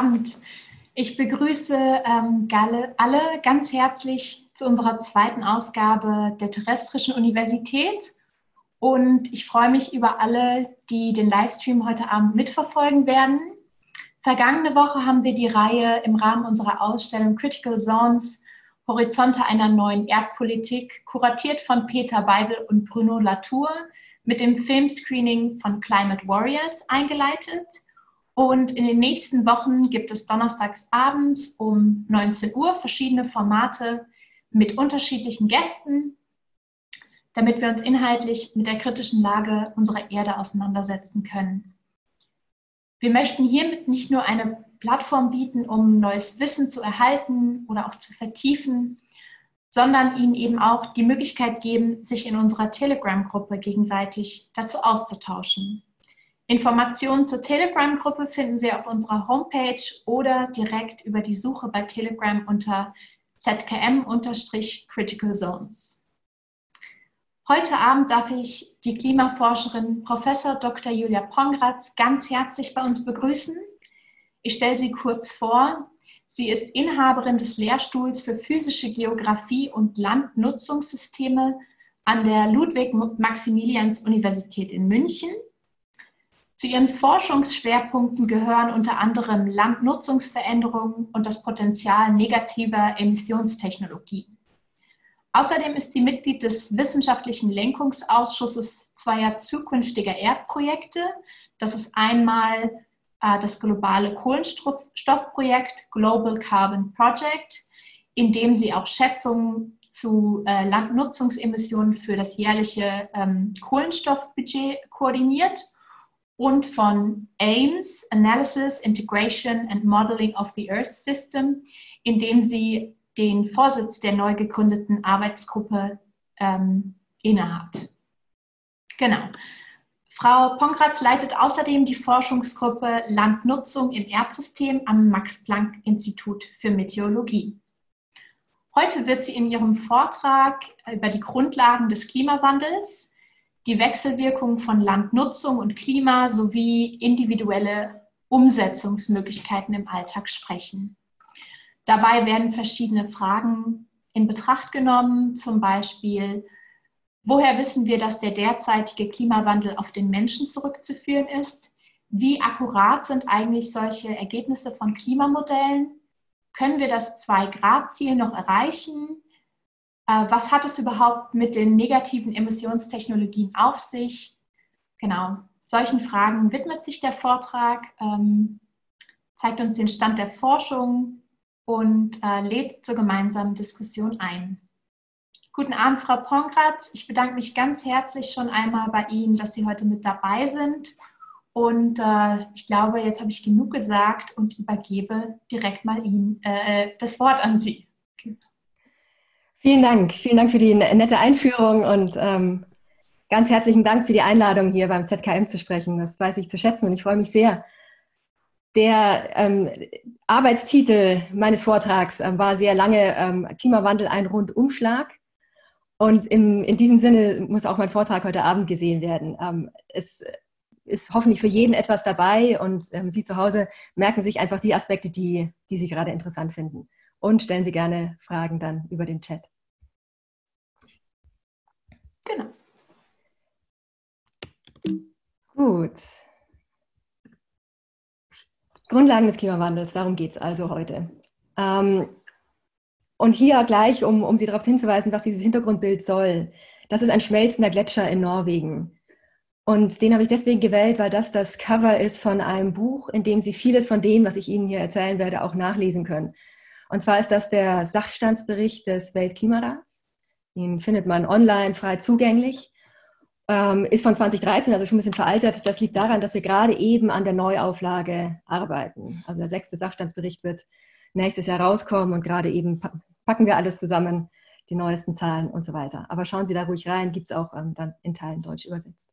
Abend. Ich begrüße ähm, alle ganz herzlich zu unserer zweiten Ausgabe der Terrestrischen Universität. Und ich freue mich über alle, die den Livestream heute Abend mitverfolgen werden. Vergangene Woche haben wir die Reihe im Rahmen unserer Ausstellung Critical Zones Horizonte einer neuen Erdpolitik, kuratiert von Peter Beibel und Bruno Latour, mit dem Filmscreening von Climate Warriors eingeleitet. Und in den nächsten Wochen gibt es donnerstags abends um 19 Uhr verschiedene Formate mit unterschiedlichen Gästen, damit wir uns inhaltlich mit der kritischen Lage unserer Erde auseinandersetzen können. Wir möchten hiermit nicht nur eine Plattform bieten, um neues Wissen zu erhalten oder auch zu vertiefen, sondern ihnen eben auch die Möglichkeit geben, sich in unserer Telegram-Gruppe gegenseitig dazu auszutauschen. Informationen zur Telegram-Gruppe finden Sie auf unserer Homepage oder direkt über die Suche bei Telegram unter ZKM-Critical Zones. Heute Abend darf ich die Klimaforscherin Prof. Dr. Julia Pongratz ganz herzlich bei uns begrüßen. Ich stelle sie kurz vor. Sie ist Inhaberin des Lehrstuhls für physische Geographie und Landnutzungssysteme an der Ludwig-Maximilians-Universität in München zu ihren Forschungsschwerpunkten gehören unter anderem Landnutzungsveränderungen und das Potenzial negativer Emissionstechnologien. Außerdem ist sie Mitglied des wissenschaftlichen Lenkungsausschusses zweier zukünftiger Erdprojekte. Das ist einmal äh, das globale Kohlenstoffprojekt Global Carbon Project, in dem sie auch Schätzungen zu äh, Landnutzungsemissionen für das jährliche ähm, Kohlenstoffbudget koordiniert und von AIMS, Analysis, Integration and Modeling of the Earth System, in dem sie den Vorsitz der neu gegründeten Arbeitsgruppe ähm, innehat. Genau. Frau Pongratz leitet außerdem die Forschungsgruppe Landnutzung im Erdsystem am Max-Planck-Institut für Meteorologie. Heute wird sie in ihrem Vortrag über die Grundlagen des Klimawandels die Wechselwirkung von Landnutzung und Klima sowie individuelle Umsetzungsmöglichkeiten im Alltag sprechen. Dabei werden verschiedene Fragen in Betracht genommen, zum Beispiel, woher wissen wir, dass der derzeitige Klimawandel auf den Menschen zurückzuführen ist? Wie akkurat sind eigentlich solche Ergebnisse von Klimamodellen? Können wir das Zwei-Grad-Ziel noch erreichen? Äh, was hat es überhaupt mit den negativen Emissionstechnologien auf sich? Genau, solchen Fragen widmet sich der Vortrag, ähm, zeigt uns den Stand der Forschung und äh, lädt zur gemeinsamen Diskussion ein. Guten Abend, Frau Pongratz. Ich bedanke mich ganz herzlich schon einmal bei Ihnen, dass Sie heute mit dabei sind. Und äh, ich glaube, jetzt habe ich genug gesagt und übergebe direkt mal Ihnen äh, das Wort an Sie. Vielen Dank. Vielen Dank für die nette Einführung und ähm, ganz herzlichen Dank für die Einladung, hier beim ZKM zu sprechen. Das weiß ich zu schätzen und ich freue mich sehr. Der ähm, Arbeitstitel meines Vortrags äh, war sehr lange ähm, Klimawandel ein Rundumschlag. Und im, in diesem Sinne muss auch mein Vortrag heute Abend gesehen werden. Ähm, es ist hoffentlich für jeden etwas dabei und ähm, Sie zu Hause merken sich einfach die Aspekte, die, die Sie gerade interessant finden und stellen Sie gerne Fragen dann über den Chat. Genau. Gut. Grundlagen des Klimawandels, darum geht es also heute. Ähm, und hier gleich, um, um Sie darauf hinzuweisen, was dieses Hintergrundbild soll. Das ist ein schmelzender Gletscher in Norwegen. Und den habe ich deswegen gewählt, weil das das Cover ist von einem Buch, in dem Sie vieles von dem, was ich Ihnen hier erzählen werde, auch nachlesen können. Und zwar ist das der Sachstandsbericht des Weltklimarats. Den findet man online frei zugänglich. Ähm, ist von 2013, also schon ein bisschen veraltet. Das liegt daran, dass wir gerade eben an der Neuauflage arbeiten. Also der sechste Sachstandsbericht wird nächstes Jahr rauskommen und gerade eben packen wir alles zusammen, die neuesten Zahlen und so weiter. Aber schauen Sie da ruhig rein, gibt es auch ähm, dann in Teilen deutsch übersetzt.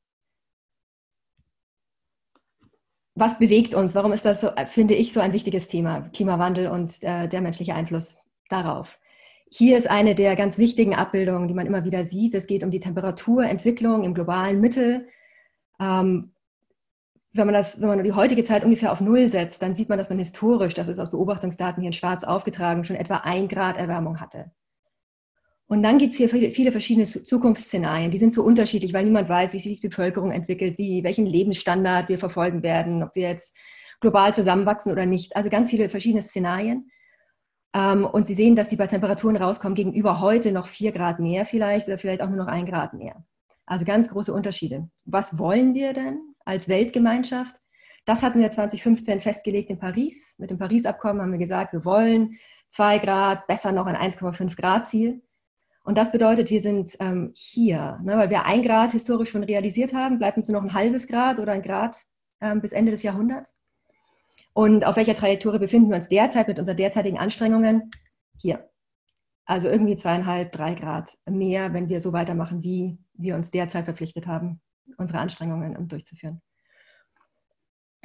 was bewegt uns? Warum ist das, so, finde ich, so ein wichtiges Thema, Klimawandel und äh, der menschliche Einfluss darauf? Hier ist eine der ganz wichtigen Abbildungen, die man immer wieder sieht. Es geht um die Temperaturentwicklung im globalen Mittel. Ähm, wenn man, das, wenn man die heutige Zeit ungefähr auf Null setzt, dann sieht man, dass man historisch, das ist aus Beobachtungsdaten hier in Schwarz aufgetragen, schon etwa ein Grad Erwärmung hatte. Und dann gibt es hier viele, verschiedene Zukunftsszenarien, die sind so unterschiedlich, weil niemand weiß, wie sich die Bevölkerung entwickelt, wie, welchen Lebensstandard wir verfolgen werden, ob wir jetzt global zusammenwachsen oder nicht. Also ganz viele verschiedene Szenarien. Ähm, und Sie sehen, dass die bei Temperaturen rauskommen gegenüber heute noch vier Grad mehr vielleicht oder vielleicht auch nur noch ein Grad mehr. Also ganz große Unterschiede. Was wollen wir denn als Weltgemeinschaft? Das hatten wir 2015 festgelegt in Paris. Mit dem Paris-Abkommen haben wir gesagt, wir wollen zwei Grad, besser noch ein 1,5 Grad Ziel. Und das bedeutet, wir sind ähm, hier, ne, weil wir ein Grad historisch schon realisiert haben, bleibt uns nur noch ein halbes Grad oder ein Grad ähm, bis Ende des Jahrhunderts. Und auf welcher Trajektorie befinden wir uns derzeit mit unseren derzeitigen Anstrengungen? Hier. Also irgendwie zweieinhalb, drei Grad mehr, wenn wir so weitermachen, wie wir uns derzeit verpflichtet haben, unsere Anstrengungen durchzuführen.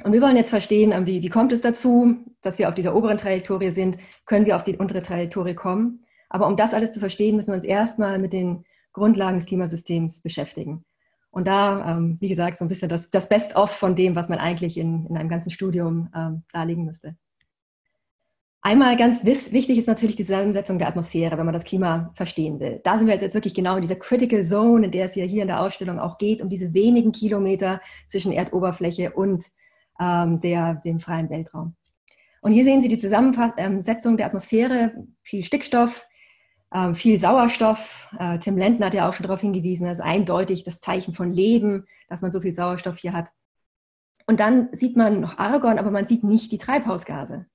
Und wir wollen jetzt verstehen, wie, wie kommt es dazu, dass wir auf dieser oberen Trajektorie sind? Können wir auf die untere Trajektorie kommen? Aber um das alles zu verstehen, müssen wir uns erstmal mit den Grundlagen des Klimasystems beschäftigen. Und da, ähm, wie gesagt, so ein bisschen das, das Best-of von dem, was man eigentlich in, in einem ganzen Studium ähm, darlegen müsste. Einmal ganz wichtig ist natürlich die Zusammensetzung der Atmosphäre, wenn man das Klima verstehen will. Da sind wir jetzt wirklich genau in dieser Critical Zone, in der es ja hier in der Ausstellung auch geht, um diese wenigen Kilometer zwischen Erdoberfläche und ähm, der, dem freien Weltraum. Und hier sehen Sie die Zusammensetzung der Atmosphäre, viel Stickstoff, ähm, viel Sauerstoff. Äh, Tim Lentner hat ja auch schon darauf hingewiesen, das ist eindeutig das Zeichen von Leben, dass man so viel Sauerstoff hier hat. Und dann sieht man noch Argon, aber man sieht nicht die Treibhausgase.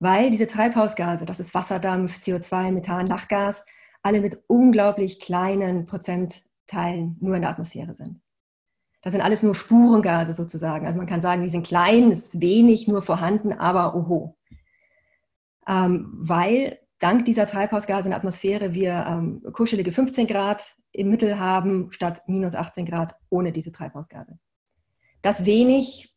Weil diese Treibhausgase, das ist Wasserdampf, CO2, Methan, Lachgas, alle mit unglaublich kleinen Prozentteilen nur in der Atmosphäre sind. Das sind alles nur Spurengase sozusagen. Also man kann sagen, die sind klein, ist wenig nur vorhanden, aber oho. Ähm, weil dank dieser Treibhausgase in der Atmosphäre wir ähm, kuschelige 15 Grad im Mittel haben, statt minus 18 Grad ohne diese Treibhausgase. Dass wenig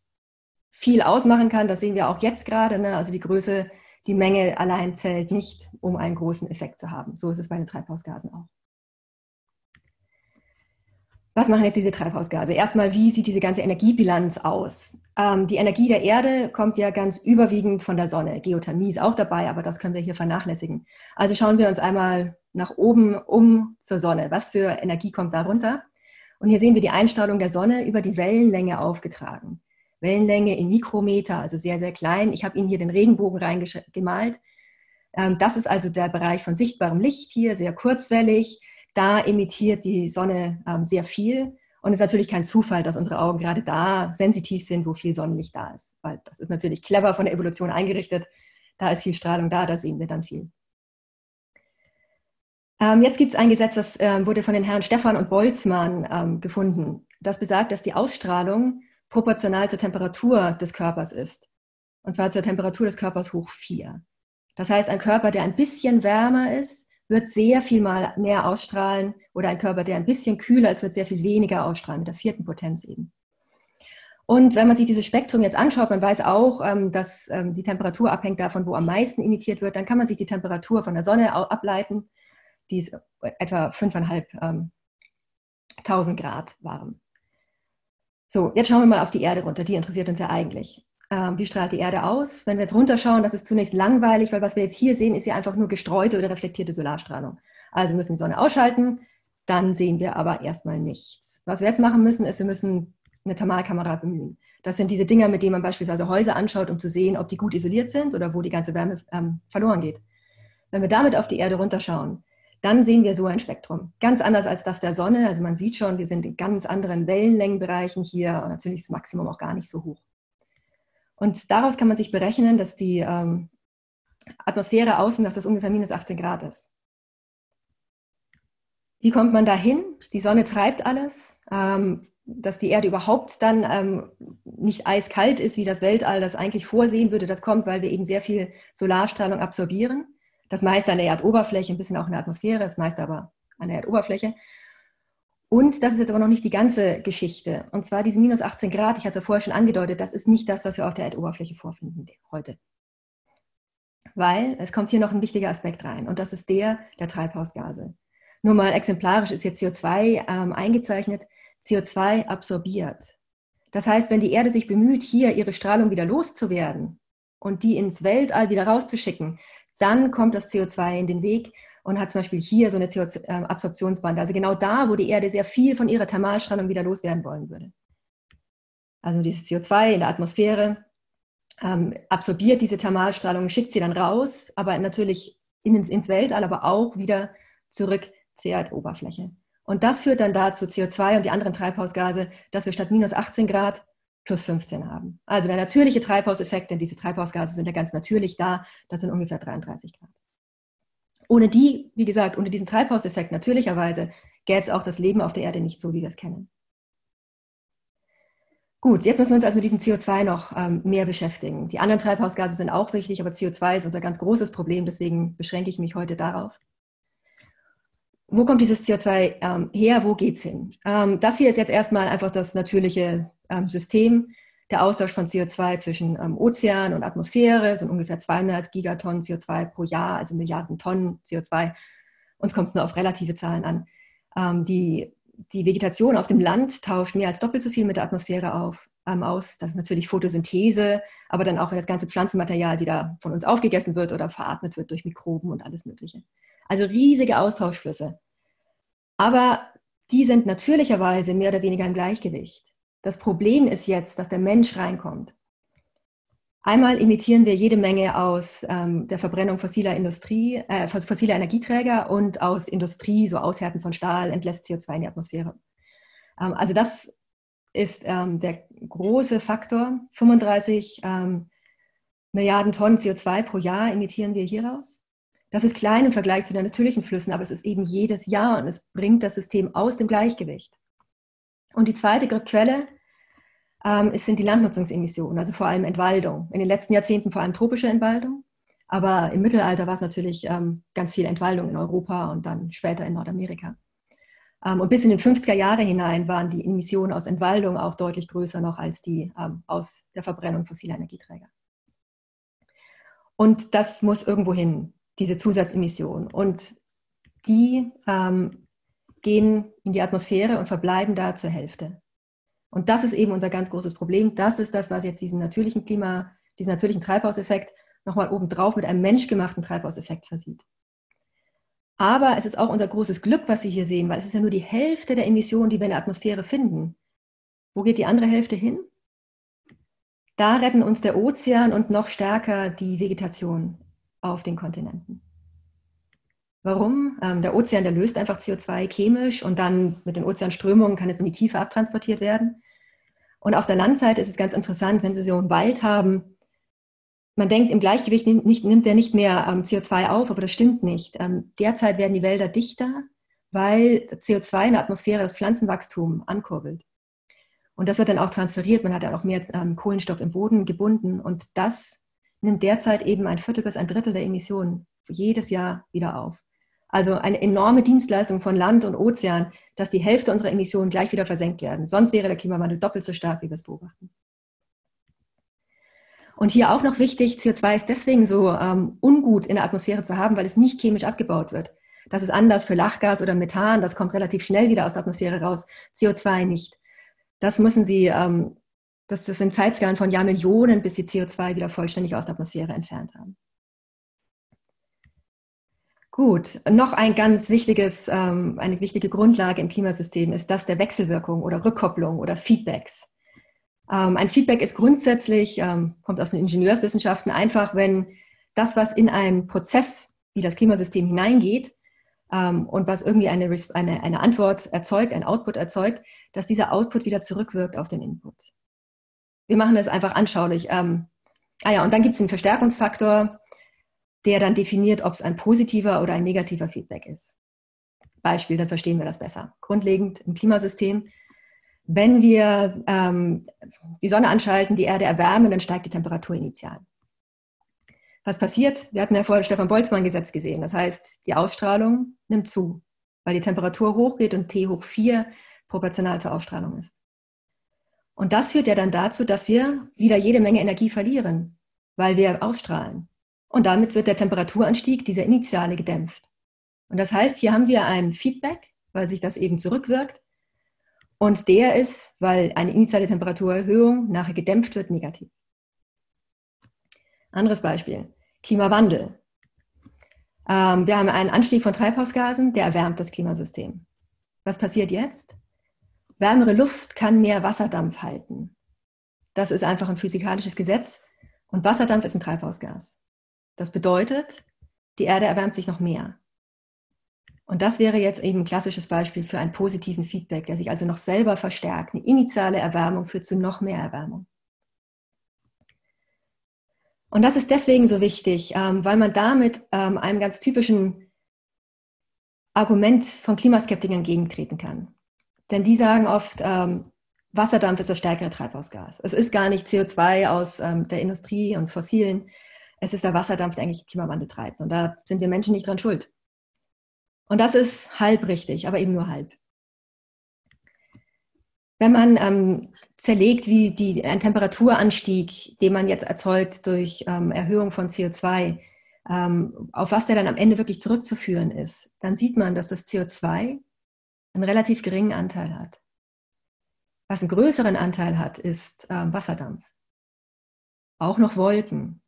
viel ausmachen kann, das sehen wir auch jetzt gerade. Ne? Also die Größe, die Menge allein zählt nicht, um einen großen Effekt zu haben. So ist es bei den Treibhausgasen auch. Was machen jetzt diese Treibhausgase? Erstmal, wie sieht diese ganze Energiebilanz aus? Ähm, die Energie der Erde kommt ja ganz überwiegend von der Sonne. Geothermie ist auch dabei, aber das können wir hier vernachlässigen. Also schauen wir uns einmal nach oben um zur Sonne. Was für Energie kommt da runter? Und hier sehen wir die Einstrahlung der Sonne über die Wellenlänge aufgetragen. Wellenlänge in Mikrometer, also sehr, sehr klein. Ich habe Ihnen hier den Regenbogen reingemalt. Ähm, das ist also der Bereich von sichtbarem Licht hier, sehr kurzwellig da emittiert die Sonne ähm, sehr viel. Und es ist natürlich kein Zufall, dass unsere Augen gerade da sensitiv sind, wo viel Sonnenlicht da ist. Weil das ist natürlich clever von der Evolution eingerichtet. Da ist viel Strahlung da, da sehen wir dann viel. Ähm, jetzt gibt es ein Gesetz, das ähm, wurde von den Herren Stefan und Boltzmann ähm, gefunden. Das besagt, dass die Ausstrahlung proportional zur Temperatur des Körpers ist. Und zwar zur Temperatur des Körpers hoch 4. Das heißt, ein Körper, der ein bisschen wärmer ist, wird sehr viel mal mehr ausstrahlen oder ein Körper, der ein bisschen kühler ist, wird sehr viel weniger ausstrahlen mit der vierten Potenz eben. Und wenn man sich dieses Spektrum jetzt anschaut, man weiß auch, ähm, dass ähm, die Temperatur abhängt davon, wo am meisten emittiert wird, dann kann man sich die Temperatur von der Sonne ableiten. Die ist etwa 5.500 ähm, Grad warm. So, jetzt schauen wir mal auf die Erde runter. Die interessiert uns ja eigentlich. Ähm, wie strahlt die Erde aus? Wenn wir jetzt runterschauen, das ist zunächst langweilig, weil was wir jetzt hier sehen, ist ja einfach nur gestreute oder reflektierte Solarstrahlung. Also müssen die Sonne ausschalten, dann sehen wir aber erstmal nichts. Was wir jetzt machen müssen, ist, wir müssen eine Thermalkamera bemühen. Das sind diese Dinger, mit denen man beispielsweise Häuser anschaut, um zu sehen, ob die gut isoliert sind oder wo die ganze Wärme ähm, verloren geht. Wenn wir damit auf die Erde runterschauen, dann sehen wir so ein Spektrum. Ganz anders als das der Sonne. Also man sieht schon, wir sind in ganz anderen Wellenlängenbereichen hier und natürlich ist das Maximum auch gar nicht so hoch. Und daraus kann man sich berechnen, dass die ähm, Atmosphäre außen, dass das ungefähr minus 18 Grad ist. Wie kommt man dahin? Die Sonne treibt alles. Ähm, dass die Erde überhaupt dann ähm, nicht eiskalt ist, wie das Weltall das eigentlich vorsehen würde, das kommt, weil wir eben sehr viel Solarstrahlung absorbieren. Das meiste an der Erdoberfläche, ein bisschen auch in der Atmosphäre, das meiste aber an der Erdoberfläche. Und das ist jetzt aber noch nicht die ganze Geschichte. Und zwar diese minus 18 Grad, ich hatte es ja vorher schon angedeutet, das ist nicht das, was wir auf der Erdoberfläche vorfinden heute. Weil es kommt hier noch ein wichtiger Aspekt rein und das ist der der Treibhausgase. Nur mal exemplarisch ist jetzt CO2 ähm, eingezeichnet. CO2 absorbiert. Das heißt, wenn die Erde sich bemüht, hier ihre Strahlung wieder loszuwerden und die ins Weltall wieder rauszuschicken, dann kommt das CO2 in den Weg und hat zum Beispiel hier so eine CO2-Absorptionsbande. Also genau da, wo die Erde sehr viel von ihrer Thermalstrahlung wieder loswerden wollen würde. Also dieses CO2 in der Atmosphäre ähm, absorbiert diese Thermalstrahlung, schickt sie dann raus, aber natürlich in, ins Weltall, aber auch wieder zurück zur Erdoberfläche. Und das führt dann dazu, CO2 und die anderen Treibhausgase, dass wir statt minus 18 Grad plus 15 haben. Also der natürliche Treibhauseffekt, denn diese Treibhausgase sind ja ganz natürlich da, das sind ungefähr 33 Grad. Ohne die, wie gesagt, ohne diesen Treibhauseffekt natürlicherweise gäbe es auch das Leben auf der Erde nicht so, wie wir es kennen. Gut, jetzt müssen wir uns also mit diesem CO2 noch ähm, mehr beschäftigen. Die anderen Treibhausgase sind auch wichtig, aber CO2 ist unser ganz großes Problem, deswegen beschränke ich mich heute darauf wo kommt dieses CO2 ähm, her, wo geht's hin? Ähm, das hier ist jetzt erstmal einfach das natürliche ähm, System. Der Austausch von CO2 zwischen ähm, Ozean und Atmosphäre sind ungefähr 200 Gigatonnen CO2 pro Jahr, also Milliarden Tonnen CO2. Uns kommt es nur auf relative Zahlen an. Ähm, die, die Vegetation auf dem Land tauscht mehr als doppelt so viel mit der Atmosphäre auf, ähm, aus. Das ist natürlich Photosynthese, aber dann auch, wenn das ganze Pflanzenmaterial wieder von uns aufgegessen wird oder veratmet wird durch Mikroben und alles Mögliche. Also riesige Austauschflüsse. Aber die sind natürlicherweise mehr oder weniger im Gleichgewicht. Das Problem ist jetzt, dass der Mensch reinkommt. Einmal emittieren wir jede Menge aus ähm, der Verbrennung fossiler Industrie, äh, fossiler Energieträger und aus Industrie, so Aushärten von Stahl, entlässt CO2 in die Atmosphäre. Ähm, also das ist ähm, der große Faktor. 35 ähm, Milliarden Tonnen CO2 pro Jahr emittieren wir hieraus. Das ist klein im Vergleich zu den natürlichen Flüssen, aber es ist eben jedes Jahr und es bringt das System aus dem Gleichgewicht. Und die zweite Quelle ähm, sind die Landnutzungsemissionen, also vor allem Entwaldung. In den letzten Jahrzehnten vor allem tropische Entwaldung, aber im Mittelalter war es natürlich ähm, ganz viel Entwaldung in Europa und dann später in Nordamerika. Ähm, und bis in den 50er Jahre hinein waren die Emissionen aus Entwaldung auch deutlich größer noch als die ähm, aus der Verbrennung fossiler Energieträger. Und das muss irgendwo hin diese Zusatzemissionen. Und die ähm, gehen in die Atmosphäre und verbleiben da zur Hälfte. Und das ist eben unser ganz großes Problem. Das ist das, was jetzt diesen natürlichen Klima, diesen natürlichen Treibhauseffekt nochmal obendrauf mit einem menschgemachten Treibhauseffekt versieht. Aber es ist auch unser großes Glück, was Sie hier sehen, weil es ist ja nur die Hälfte der Emissionen, die wir in der Atmosphäre finden. Wo geht die andere Hälfte hin? Da retten uns der Ozean und noch stärker die Vegetation auf den Kontinenten. Warum? Ähm, der Ozean, der löst einfach CO2 chemisch und dann mit den Ozeanströmungen kann es in die Tiefe abtransportiert werden. Und auf der Landseite ist es ganz interessant, wenn Sie so einen Wald haben, man denkt, im Gleichgewicht nimmt, nimmt der nicht mehr ähm, CO2 auf, aber das stimmt nicht. Ähm, derzeit werden die Wälder dichter, weil CO2 in der Atmosphäre das Pflanzenwachstum ankurbelt. Und das wird dann auch transferiert. Man hat dann auch mehr ähm, Kohlenstoff im Boden gebunden. Und das nimmt derzeit eben ein Viertel bis ein Drittel der Emissionen jedes Jahr wieder auf. Also eine enorme Dienstleistung von Land und Ozean, dass die Hälfte unserer Emissionen gleich wieder versenkt werden. Sonst wäre der Klimawandel doppelt so stark, wie wir es beobachten. Und hier auch noch wichtig, CO2 ist deswegen so ähm, ungut in der Atmosphäre zu haben, weil es nicht chemisch abgebaut wird. Das ist anders für Lachgas oder Methan, das kommt relativ schnell wieder aus der Atmosphäre raus, CO2 nicht. Das müssen Sie ähm, das, das sind Zeitskalen von Jahrmillionen, bis sie CO2 wieder vollständig aus der Atmosphäre entfernt haben. Gut, noch ein ganz wichtiges, ähm, eine wichtige Grundlage im Klimasystem ist das der Wechselwirkung oder Rückkopplung oder Feedbacks. Ähm, ein Feedback ist grundsätzlich, ähm, kommt aus den Ingenieurswissenschaften, einfach, wenn das, was in einen Prozess wie das Klimasystem hineingeht und was irgendwie eine, eine, eine Antwort erzeugt, ein Output erzeugt, dass dieser Output wieder zurückwirkt auf den Input wir machen das einfach anschaulich. Ähm, ah ja, und dann gibt es einen Verstärkungsfaktor, der dann definiert, ob es ein positiver oder ein negativer Feedback ist. Beispiel, dann verstehen wir das besser. Grundlegend im Klimasystem, wenn wir ähm, die Sonne anschalten, die Erde erwärmen, dann steigt die Temperatur initial. Was passiert? Wir hatten ja vorher das Stefan-Boltzmann-Gesetz gesehen. Das heißt, die Ausstrahlung nimmt zu, weil die Temperatur hochgeht und T hoch 4 proportional zur Ausstrahlung ist. Und das führt ja dann dazu, dass wir wieder jede Menge Energie verlieren, weil wir ausstrahlen. Und damit wird der Temperaturanstieg, dieser Initiale, gedämpft. Und das heißt, hier haben wir ein Feedback, weil sich das eben zurückwirkt. Und der ist, weil eine initiale Temperaturerhöhung nachher gedämpft wird, negativ. Anderes Beispiel, Klimawandel. Ähm, wir haben einen Anstieg von Treibhausgasen, der erwärmt das Klimasystem. Was passiert jetzt? Wärmere Luft kann mehr Wasserdampf halten. Das ist einfach ein physikalisches Gesetz. Und Wasserdampf ist ein Treibhausgas. Das bedeutet, die Erde erwärmt sich noch mehr. Und das wäre jetzt eben ein klassisches Beispiel für einen positiven Feedback, der sich also noch selber verstärkt. Eine initiale Erwärmung führt zu noch mehr Erwärmung. Und das ist deswegen so wichtig, ähm, weil man damit ähm, einem ganz typischen Argument von Klimaskeptikern entgegentreten kann. Denn die sagen oft, ähm, Wasserdampf ist das stärkere Treibhausgas. Es ist gar nicht CO2 aus der Industrie und Fossilen. Es ist der Wasserdampf, der eigentlich Klimawandel treibt. Und da sind wir Menschen nicht dran schuld. Und das ist halb richtig, aber eben nur halb. Wenn man ähm, zerlegt, wie die, ein Temperaturanstieg, den man jetzt erzeugt durch ähm, Erhöhung von CO2, ähm, auf was der dann am Ende wirklich zurückzuführen ist, dann sieht man, dass das CO2 einen relativ geringen Anteil hat. Was einen größeren Anteil hat, ist ähm, Wasserdampf. Auch noch Wolken.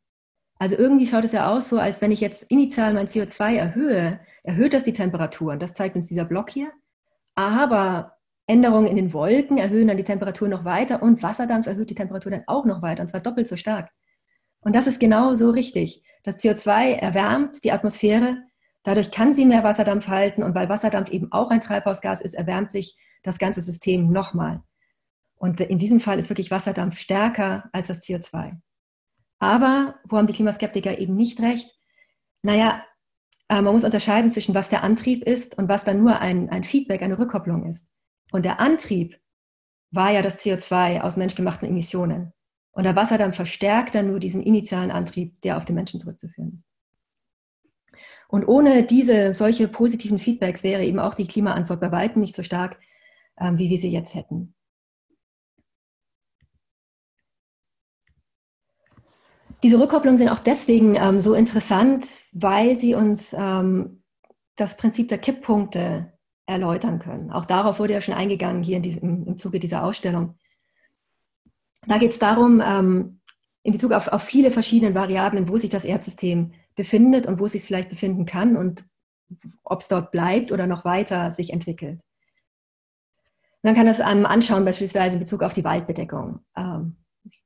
Also irgendwie schaut es ja aus so, als wenn ich jetzt initial mein CO2 erhöhe, erhöht das die Temperatur. Und das zeigt uns dieser Block hier. Aber Änderungen in den Wolken erhöhen dann die Temperatur noch weiter und Wasserdampf erhöht die Temperatur dann auch noch weiter, und zwar doppelt so stark. Und das ist genau so richtig. Das CO2 erwärmt die Atmosphäre, dadurch kann sie mehr Wasserdampf halten und weil Wasserdampf eben auch ein Treibhausgas ist, erwärmt sich das ganze System nochmal. Und in diesem Fall ist wirklich Wasserdampf stärker als das CO2. Aber wo haben die Klimaskeptiker eben nicht recht? Naja, äh, man muss unterscheiden zwischen was der Antrieb ist und was dann nur ein, ein Feedback, eine Rückkopplung ist. Und der Antrieb war ja das CO2 aus menschgemachten Emissionen. Und der Wasserdampf verstärkt dann nur diesen initialen Antrieb, der auf den Menschen zurückzuführen ist. Und ohne diese solche positiven Feedbacks wäre eben auch die Klimaantwort bei weitem nicht so stark, ähm, wie wir sie jetzt hätten. Diese Rückkopplungen sind auch deswegen ähm, so interessant, weil sie uns ähm, das Prinzip der Kipppunkte erläutern können. Auch darauf wurde ja schon eingegangen hier in diesem, im Zuge dieser Ausstellung. Da geht es darum, ähm, in Bezug auf, auf viele verschiedene Variablen, wo sich das Erdsystem befindet und wo es sich vielleicht befinden kann und ob es dort bleibt oder noch weiter sich entwickelt. Man kann das ähm, anschauen, beispielsweise in Bezug auf die Waldbedeckung. Ähm,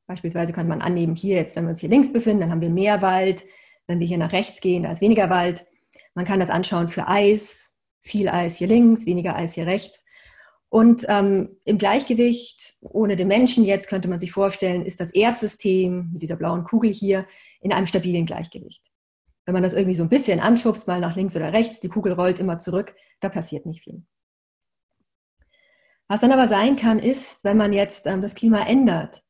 beispielsweise könnte man annehmen, hier jetzt, wenn wir uns hier links befinden, dann haben wir mehr Wald. Wenn wir hier nach rechts gehen, da ist weniger Wald. Man kann das anschauen für Eis, viel Eis hier links, weniger Eis hier rechts. Und ähm, im Gleichgewicht, ohne den Menschen jetzt, könnte man sich vorstellen, ist das Erdsystem mit dieser blauen Kugel hier in einem stabilen Gleichgewicht. Wenn man das irgendwie so ein bisschen anschubst, mal nach links oder rechts, die Kugel rollt immer zurück, da passiert nicht viel. Was dann aber sein kann, ist, wenn man jetzt ähm, das Klima ändert,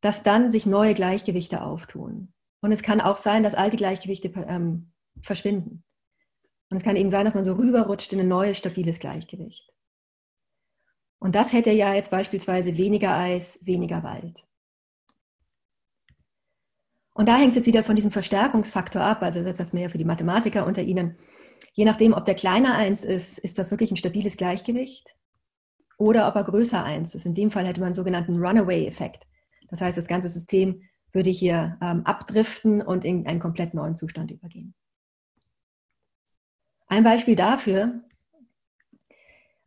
dass dann sich neue Gleichgewichte auftun. Und es kann auch sein, dass alte Gleichgewichte ähm, verschwinden. Und es kann eben sein, dass man so rüberrutscht in ein neues, stabiles Gleichgewicht. Und das hätte ja jetzt beispielsweise weniger Eis, weniger Wald. Und da hängt es jetzt wieder von diesem Verstärkungsfaktor ab, also das ist etwas mehr für die Mathematiker unter Ihnen. Je nachdem, ob der kleiner 1 ist, ist das wirklich ein stabiles Gleichgewicht oder ob er größer 1 ist. In dem Fall hätte man einen sogenannten Runaway-Effekt. Das heißt, das ganze System würde hier ähm, abdriften und in einen komplett neuen Zustand übergehen. Ein Beispiel dafür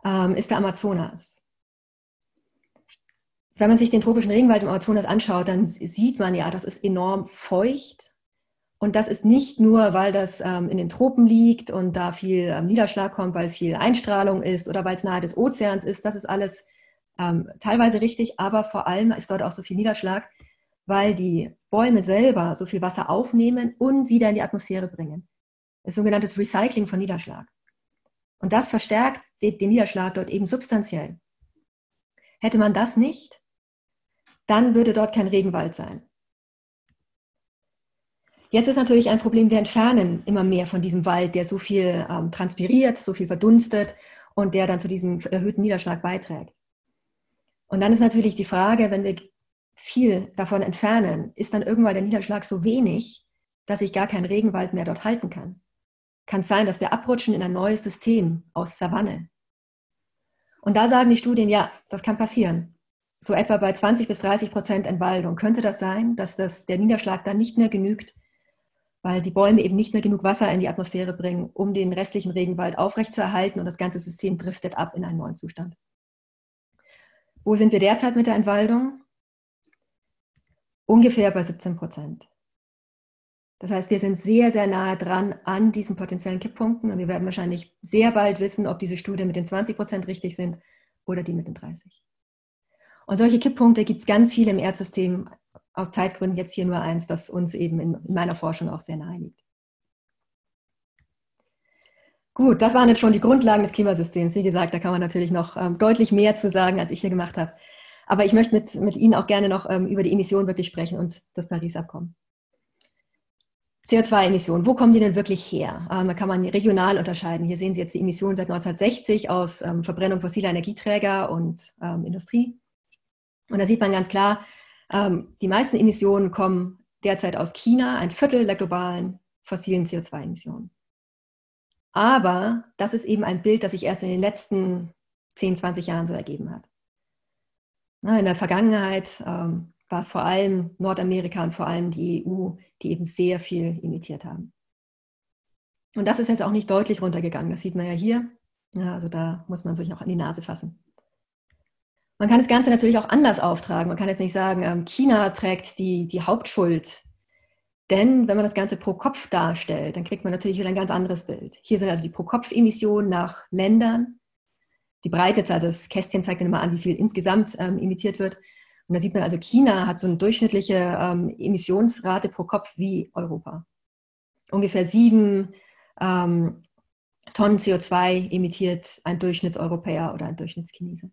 ähm, ist der Amazonas. Wenn man sich den tropischen Regenwald im Amazonas anschaut, dann sieht man ja, das ist enorm feucht. Und das ist nicht nur, weil das ähm, in den Tropen liegt und da viel ähm, Niederschlag kommt, weil viel Einstrahlung ist oder weil es nahe des Ozeans ist. Das ist alles ähm, teilweise richtig, aber vor allem ist dort auch so viel Niederschlag, weil die Bäume selber so viel Wasser aufnehmen und wieder in die Atmosphäre bringen ist sogenanntes Recycling von Niederschlag. Und das verstärkt den Niederschlag dort eben substanziell. Hätte man das nicht, dann würde dort kein Regenwald sein. Jetzt ist natürlich ein Problem, wir entfernen immer mehr von diesem Wald, der so viel ähm, transpiriert, so viel verdunstet und der dann zu diesem erhöhten Niederschlag beiträgt. Und dann ist natürlich die Frage, wenn wir viel davon entfernen, ist dann irgendwann der Niederschlag so wenig, dass ich gar keinen Regenwald mehr dort halten kann kann es sein, dass wir abrutschen in ein neues System aus Savanne. Und da sagen die Studien, ja, das kann passieren. So etwa bei 20 bis 30 Prozent Entwaldung könnte das sein, dass das, der Niederschlag dann nicht mehr genügt, weil die Bäume eben nicht mehr genug Wasser in die Atmosphäre bringen, um den restlichen Regenwald aufrechtzuerhalten und das ganze System driftet ab in einen neuen Zustand. Wo sind wir derzeit mit der Entwaldung? Ungefähr bei 17 Prozent. Das heißt, wir sind sehr, sehr nahe dran an diesen potenziellen Kipppunkten und wir werden wahrscheinlich sehr bald wissen, ob diese Studien mit den 20 Prozent richtig sind oder die mit den 30. Und solche Kipppunkte gibt es ganz viele im Erdsystem. Aus Zeitgründen jetzt hier nur eins, das uns eben in, meiner Forschung auch sehr nahe liegt. Gut, das waren jetzt schon die Grundlagen des Klimasystems. Wie gesagt, da kann man natürlich noch ähm, deutlich mehr zu sagen, als ich hier gemacht habe. Aber ich möchte mit, mit Ihnen auch gerne noch ähm, über die Emissionen wirklich sprechen und das Paris-Abkommen. CO2-Emissionen, wo kommen die denn wirklich her? Ähm, da kann man regional unterscheiden. Hier sehen Sie jetzt die Emissionen seit 1960 aus ähm, Verbrennung fossiler Energieträger und ähm, Industrie. Und da sieht man ganz klar, ähm, die meisten Emissionen kommen derzeit aus China, ein Viertel der globalen fossilen CO2-Emissionen. Aber das ist eben ein Bild, das sich erst in den letzten 10, 20 Jahren so ergeben hat. In der Vergangenheit ähm, war es vor allem Nordamerika und vor allem die EU, die eben sehr viel imitiert haben. Und das ist jetzt auch nicht deutlich runtergegangen. Das sieht man ja hier. Ja, also da muss man sich auch an die Nase fassen. Man kann das Ganze natürlich auch anders auftragen. Man kann jetzt nicht sagen, ähm, China trägt die, die Hauptschuld. Denn wenn man das Ganze pro Kopf darstellt, dann kriegt man natürlich wieder ein ganz anderes Bild. Hier sind also die Pro-Kopf-Emissionen nach Ländern. Die Breite, also das Kästchen zeigt dann immer an, wie viel insgesamt ähm, emittiert wird. Und da sieht man also, China hat so eine durchschnittliche ähm, Emissionsrate pro Kopf wie Europa. Ungefähr sieben ähm, Tonnen CO2 emittiert ein Durchschnittseuropäer oder ein Durchschnittschinese.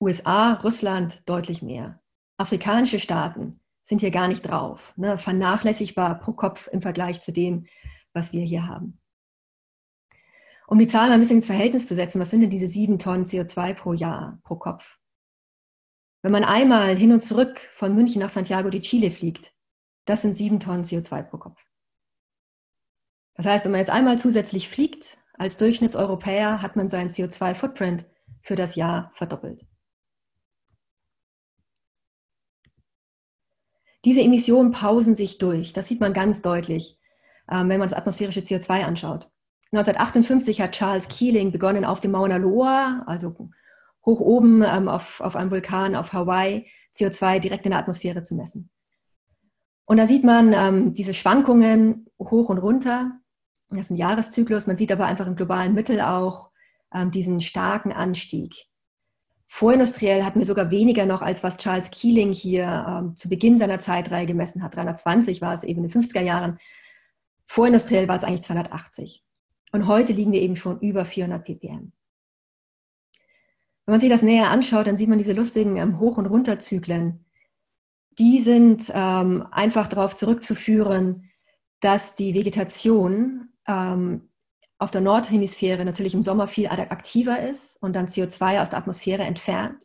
USA, Russland deutlich mehr. Afrikanische Staaten sind hier gar nicht drauf. Ne? Vernachlässigbar pro Kopf im Vergleich zu dem, was wir hier haben. Um die Zahlen mal ein bisschen ins Verhältnis zu setzen, was sind denn diese sieben Tonnen CO2 pro Jahr, pro Kopf? Wenn man einmal hin und zurück von München nach Santiago de Chile fliegt, das sind sieben Tonnen CO2 pro Kopf. Das heißt, wenn man jetzt einmal zusätzlich fliegt, als Durchschnittseuropäer hat man seinen CO2-Footprint für das Jahr verdoppelt. Diese Emissionen pausen sich durch. Das sieht man ganz deutlich, ähm, wenn man das atmosphärische CO2 anschaut. 1958 hat Charles Keeling begonnen, auf dem Mauna Loa, also hoch oben ähm, auf, auf einem Vulkan auf Hawaii CO2 direkt in der Atmosphäre zu messen. Und da sieht man ähm, diese Schwankungen hoch und runter. Das ist ein Jahreszyklus. Man sieht aber einfach im globalen Mittel auch diesen starken Anstieg. Vorindustriell hatten wir sogar weniger noch, als was Charles Keeling hier ähm, zu Beginn seiner Zeitreihe gemessen hat. 320 war es eben in den 50er Jahren. Vorindustriell war es eigentlich 280. Und heute liegen wir eben schon über 400 ppm. Wenn man sich das näher anschaut, dann sieht man diese lustigen ähm, Hoch- und Runterzyklen. Die sind ähm, einfach darauf zurückzuführen, dass die Vegetation ähm, auf der Nordhemisphäre natürlich im Sommer viel aktiver ist und dann CO2 aus der Atmosphäre entfernt,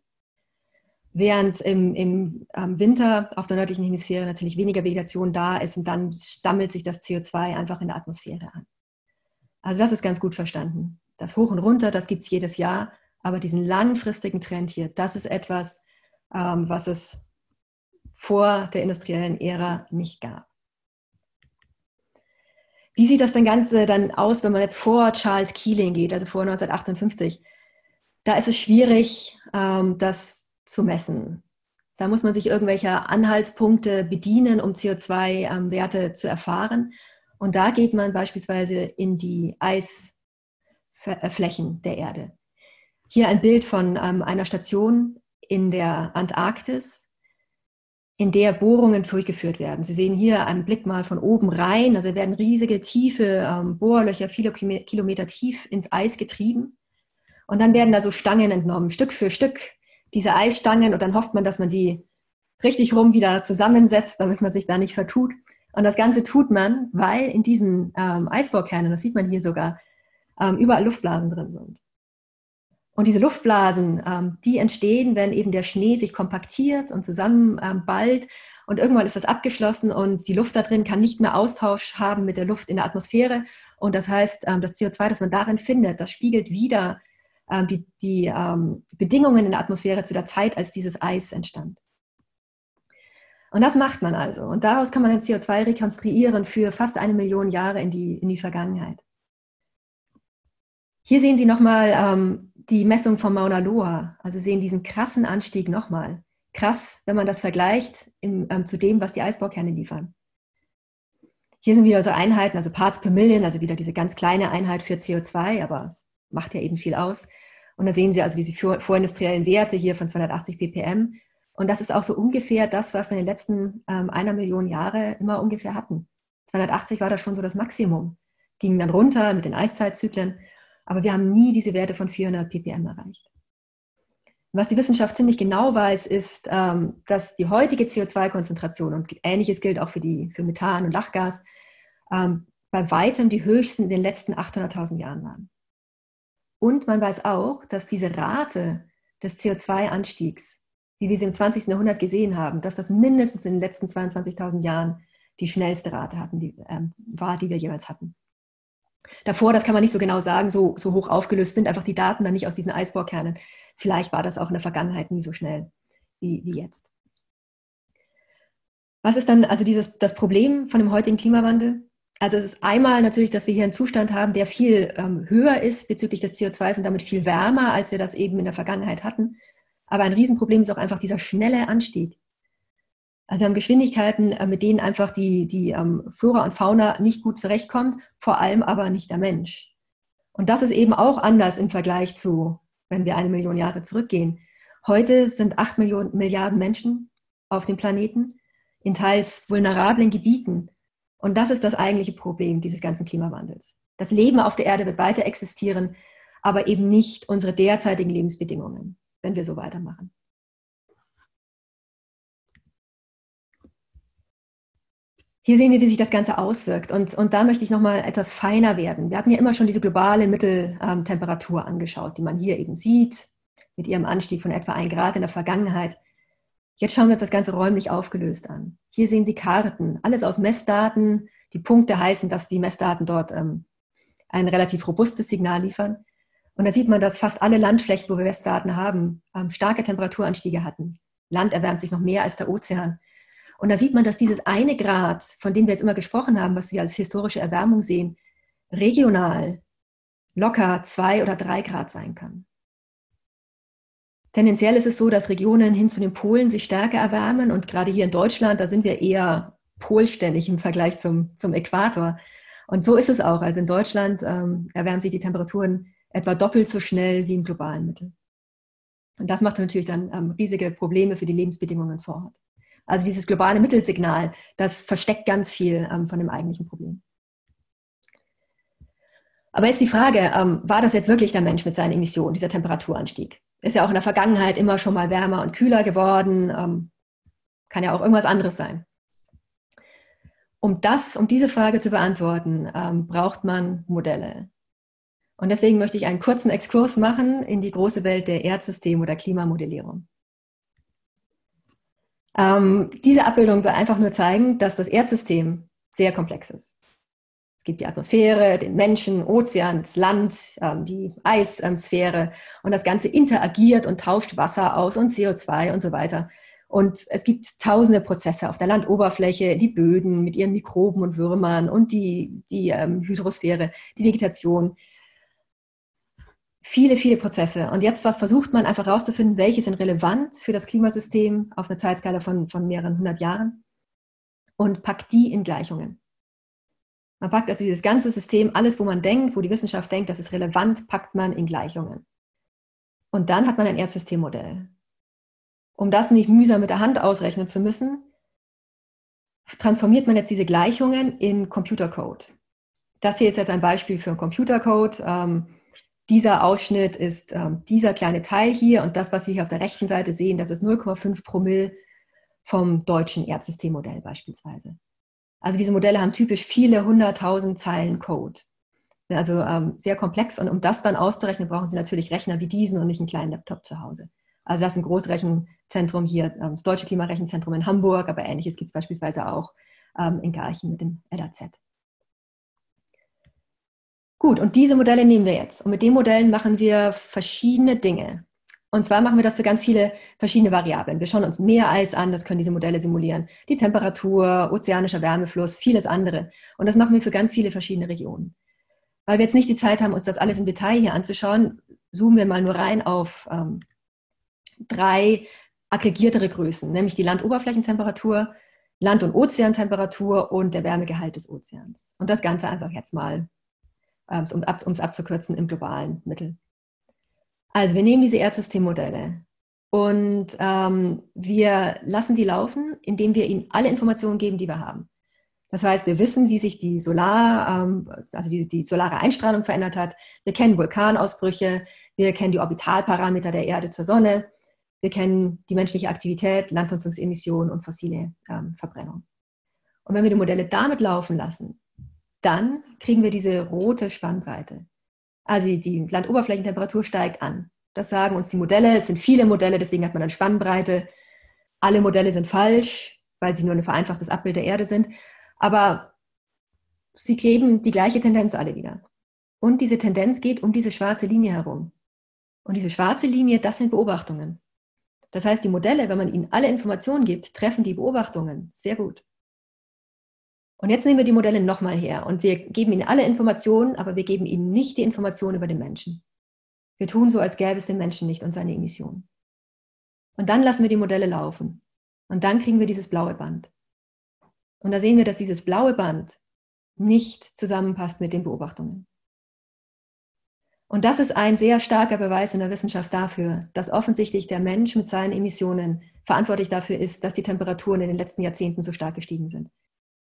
während im, im ähm, Winter auf der nördlichen Hemisphäre natürlich weniger Vegetation da ist und dann sammelt sich das CO2 einfach in der Atmosphäre an. Also das ist ganz gut verstanden. Das Hoch und Runter, das gibt es jedes Jahr aber diesen langfristigen Trend hier, das ist etwas, ähm, was es vor der industriellen Ära nicht gab. Wie sieht das denn Ganze dann aus, wenn man jetzt vor Charles Keeling geht, also vor 1958? Da ist es schwierig, ähm, das zu messen. Da muss man sich irgendwelcher Anhaltspunkte bedienen, um CO2-Werte ähm, zu erfahren. Und da geht man beispielsweise in die Eisflächen der Erde. Hier ein Bild von ähm, einer Station in der Antarktis, in der Bohrungen durchgeführt werden. Sie sehen hier einen Blick mal von oben rein. Also werden riesige, tiefe ähm, Bohrlöcher, viele Kilometer tief ins Eis getrieben. Und dann werden da so Stangen entnommen, Stück für Stück, diese Eisstangen. Und dann hofft man, dass man die richtig rum wieder zusammensetzt, damit man sich da nicht vertut. Und das Ganze tut man, weil in diesen ähm, Eisbohrkernen, das sieht man hier sogar, ähm, überall Luftblasen drin sind. Und diese Luftblasen, ähm, die entstehen, wenn eben der Schnee sich kompaktiert und zusammenballt. Ähm, und irgendwann ist das abgeschlossen und die Luft da drin kann nicht mehr Austausch haben mit der Luft in der Atmosphäre. Und das heißt, ähm, das CO2, das man darin findet, das spiegelt wieder ähm, die, die ähm, Bedingungen in der Atmosphäre zu der Zeit, als dieses Eis entstand. Und das macht man also. Und daraus kann man ein CO2 rekonstruieren für fast eine Million Jahre in die, in die Vergangenheit. Hier sehen Sie nochmal ähm, die Messung von Mauna Loa. Also sehen diesen krassen Anstieg nochmal. Krass, wenn man das vergleicht im, ähm, zu dem, was die Eisbaukerne liefern. Hier sind wieder so Einheiten, also Parts per Million, also wieder diese ganz kleine Einheit für CO2, aber es macht ja eben viel aus. Und da sehen Sie also diese vorindustriellen Werte hier von 280 ppm. Und das ist auch so ungefähr das, was wir in den letzten ähm, einer Million Jahre immer ungefähr hatten. 280 war da schon so das Maximum. Ging dann runter mit den Eiszeitzyklen, aber wir haben nie diese Werte von 400 ppm erreicht. Was die Wissenschaft ziemlich genau weiß, ist, ähm, dass die heutige CO2-Konzentration, und ähnliches gilt auch für, die, für Methan und Lachgas, ähm, bei weitem die höchsten in den letzten 800.000 Jahren waren. Und man weiß auch, dass diese Rate des CO2-Anstiegs wie wir sie im 20. Jahrhundert gesehen haben, dass das mindestens in den letzten 22.000 Jahren die schnellste Rate hatten, die, ähm, war, die wir jemals hatten. Davor, das kann man nicht so genau sagen, so, so hoch aufgelöst sind einfach die Daten dann nicht aus diesen Eisbohrkernen. Vielleicht war das auch in der Vergangenheit nie so schnell wie, wie jetzt. Was ist dann also dieses, das Problem von dem heutigen Klimawandel? Also es ist einmal natürlich, dass wir hier einen Zustand haben, der viel ähm, höher ist bezüglich des CO2 und damit viel wärmer, als wir das eben in der Vergangenheit hatten. Aber ein Riesenproblem ist auch einfach dieser schnelle Anstieg. Also wir haben Geschwindigkeiten, äh, mit denen einfach die, die ähm, Flora und Fauna nicht gut zurechtkommt, vor allem aber nicht der Mensch. Und das ist eben auch anders im Vergleich zu, wenn wir eine Million Jahre zurückgehen. Heute sind acht Millionen, Milliarden Menschen auf dem Planeten, in teils vulnerablen Gebieten. Und das ist das eigentliche Problem dieses ganzen Klimawandels. Das Leben auf der Erde wird weiter existieren, aber eben nicht unsere derzeitigen Lebensbedingungen wenn wir so weitermachen. Hier sehen wir, wie sich das Ganze auswirkt. Und, und da möchte ich nochmal etwas feiner werden. Wir hatten ja immer schon diese globale Mitteltemperatur angeschaut, die man hier eben sieht, mit ihrem Anstieg von etwa 1 Grad in der Vergangenheit. Jetzt schauen wir uns das Ganze räumlich aufgelöst an. Hier sehen Sie Karten, alles aus Messdaten. Die Punkte heißen, dass die Messdaten dort ähm, ein relativ robustes Signal liefern. Und da sieht man, dass fast alle Landflächen, wo wir Westdaten haben, ähm, starke Temperaturanstiege hatten. Land erwärmt sich noch mehr als der Ozean. Und da sieht man, dass dieses eine Grad, von dem wir jetzt immer gesprochen haben, was wir als historische Erwärmung sehen, regional locker zwei oder drei Grad sein kann. Tendenziell ist es so, dass Regionen hin zu den Polen sich stärker erwärmen und gerade hier in Deutschland, da sind wir eher polständig im Vergleich zum, zum Äquator. Und so ist es auch. Also in Deutschland ähm, erwärmen sich die Temperaturen etwa doppelt so schnell wie im globalen Mittel. Und das macht natürlich dann ähm, riesige Probleme für die Lebensbedingungen vor Ort. Also dieses globale Mittelsignal, das versteckt ganz viel ähm, von dem eigentlichen Problem. Aber jetzt die Frage, ähm, war das jetzt wirklich der Mensch mit seinen Emissionen, dieser Temperaturanstieg? Ist ja auch in der Vergangenheit immer schon mal wärmer und kühler geworden. Ähm, kann ja auch irgendwas anderes sein. Um das, um diese Frage zu beantworten, ähm, braucht man Modelle. Und deswegen möchte ich einen kurzen Exkurs machen in die große Welt der Erdsystem- oder Klimamodellierung. Ähm, diese Abbildung soll einfach nur zeigen, dass das Erdsystem sehr komplex ist. Es gibt die Atmosphäre, den Menschen, Ozean, das Land, ähm, die Eissphäre und das Ganze interagiert und tauscht Wasser aus und CO2 und so weiter. Und es gibt tausende Prozesse auf der Landoberfläche, die Böden mit ihren Mikroben und Würmern und die, die ähm, Hydrosphäre, die Vegetation, viele, viele Prozesse. Und jetzt was versucht man einfach herauszufinden, welche sind relevant für das Klimasystem auf einer Zeitskala von, von mehreren hundert Jahren und packt die in Gleichungen. Man packt also dieses ganze System, alles, wo man denkt, wo die Wissenschaft denkt, das ist relevant, packt man in Gleichungen. Und dann hat man ein Erdsystemmodell. Um das nicht mühsam mit der Hand ausrechnen zu müssen, transformiert man jetzt diese Gleichungen in Computercode. Das hier ist jetzt ein Beispiel für einen Computercode. Ähm, dieser Ausschnitt ist ähm, dieser kleine Teil hier und das, was Sie hier auf der rechten Seite sehen, das ist 0,5 Promille vom deutschen Erdsystemmodell beispielsweise. Also diese Modelle haben typisch viele hunderttausend Zeilen Code. Also ähm, sehr komplex und um das dann auszurechnen, brauchen Sie natürlich Rechner wie diesen und nicht einen kleinen Laptop zu Hause. Also das ist ein Großrechenzentrum hier, ähm, das Deutsche Klimarechenzentrum in Hamburg, aber ähnliches gibt es beispielsweise auch ähm, in Garching mit dem LAZ. Gut, und diese Modelle nehmen wir jetzt. Und mit den Modellen machen wir verschiedene Dinge. Und zwar machen wir das für ganz viele verschiedene Variablen. Wir schauen uns Meereis an, das können diese Modelle simulieren. Die Temperatur, ozeanischer Wärmefluss, vieles andere. Und das machen wir für ganz viele verschiedene Regionen. Weil wir jetzt nicht die Zeit haben, uns das alles im Detail hier anzuschauen, zoomen wir mal nur rein auf ähm, drei aggregiertere Größen, nämlich die Landoberflächentemperatur, Land- und Ozeantemperatur und der Wärmegehalt des Ozeans. Und das Ganze einfach jetzt mal, um es abzukürzen, im globalen Mittel. Also wir nehmen diese Erdsystemmodelle und ähm, wir lassen die laufen, indem wir ihnen alle Informationen geben, die wir haben. Das heißt, wir wissen, wie sich die Solar, ähm, also die, die solare Einstrahlung verändert hat. Wir kennen Vulkanausbrüche, wir kennen die Orbitalparameter der Erde zur Sonne, wir kennen die menschliche Aktivität, Landnutzungsemissionen und fossile ähm, Verbrennung. Und wenn wir die Modelle damit laufen lassen, dann kriegen wir diese rote Spannbreite. Also die Landoberflächentemperatur steigt an. Das sagen uns die Modelle. Es sind viele Modelle, deswegen hat man eine Spannbreite. Alle Modelle sind falsch, weil sie nur ein vereinfachtes Abbild der Erde sind. Aber sie geben die gleiche Tendenz alle wieder. Und diese Tendenz geht um diese schwarze Linie herum. Und diese schwarze Linie, das sind Beobachtungen. Das heißt, die Modelle, wenn man ihnen alle Informationen gibt, treffen die Beobachtungen sehr gut. Und jetzt nehmen wir die Modelle nochmal her und wir geben ihnen alle Informationen, aber wir geben ihnen nicht die Informationen über den Menschen. Wir tun so, als gäbe es den Menschen nicht und seine Emissionen. Und dann lassen wir die Modelle laufen. Und dann kriegen wir dieses blaue Band. Und da sehen wir, dass dieses blaue Band nicht zusammenpasst mit den Beobachtungen. Und das ist ein sehr starker Beweis in der Wissenschaft dafür, dass offensichtlich der Mensch mit seinen Emissionen verantwortlich dafür ist, dass die Temperaturen in den letzten Jahrzehnten so stark gestiegen sind.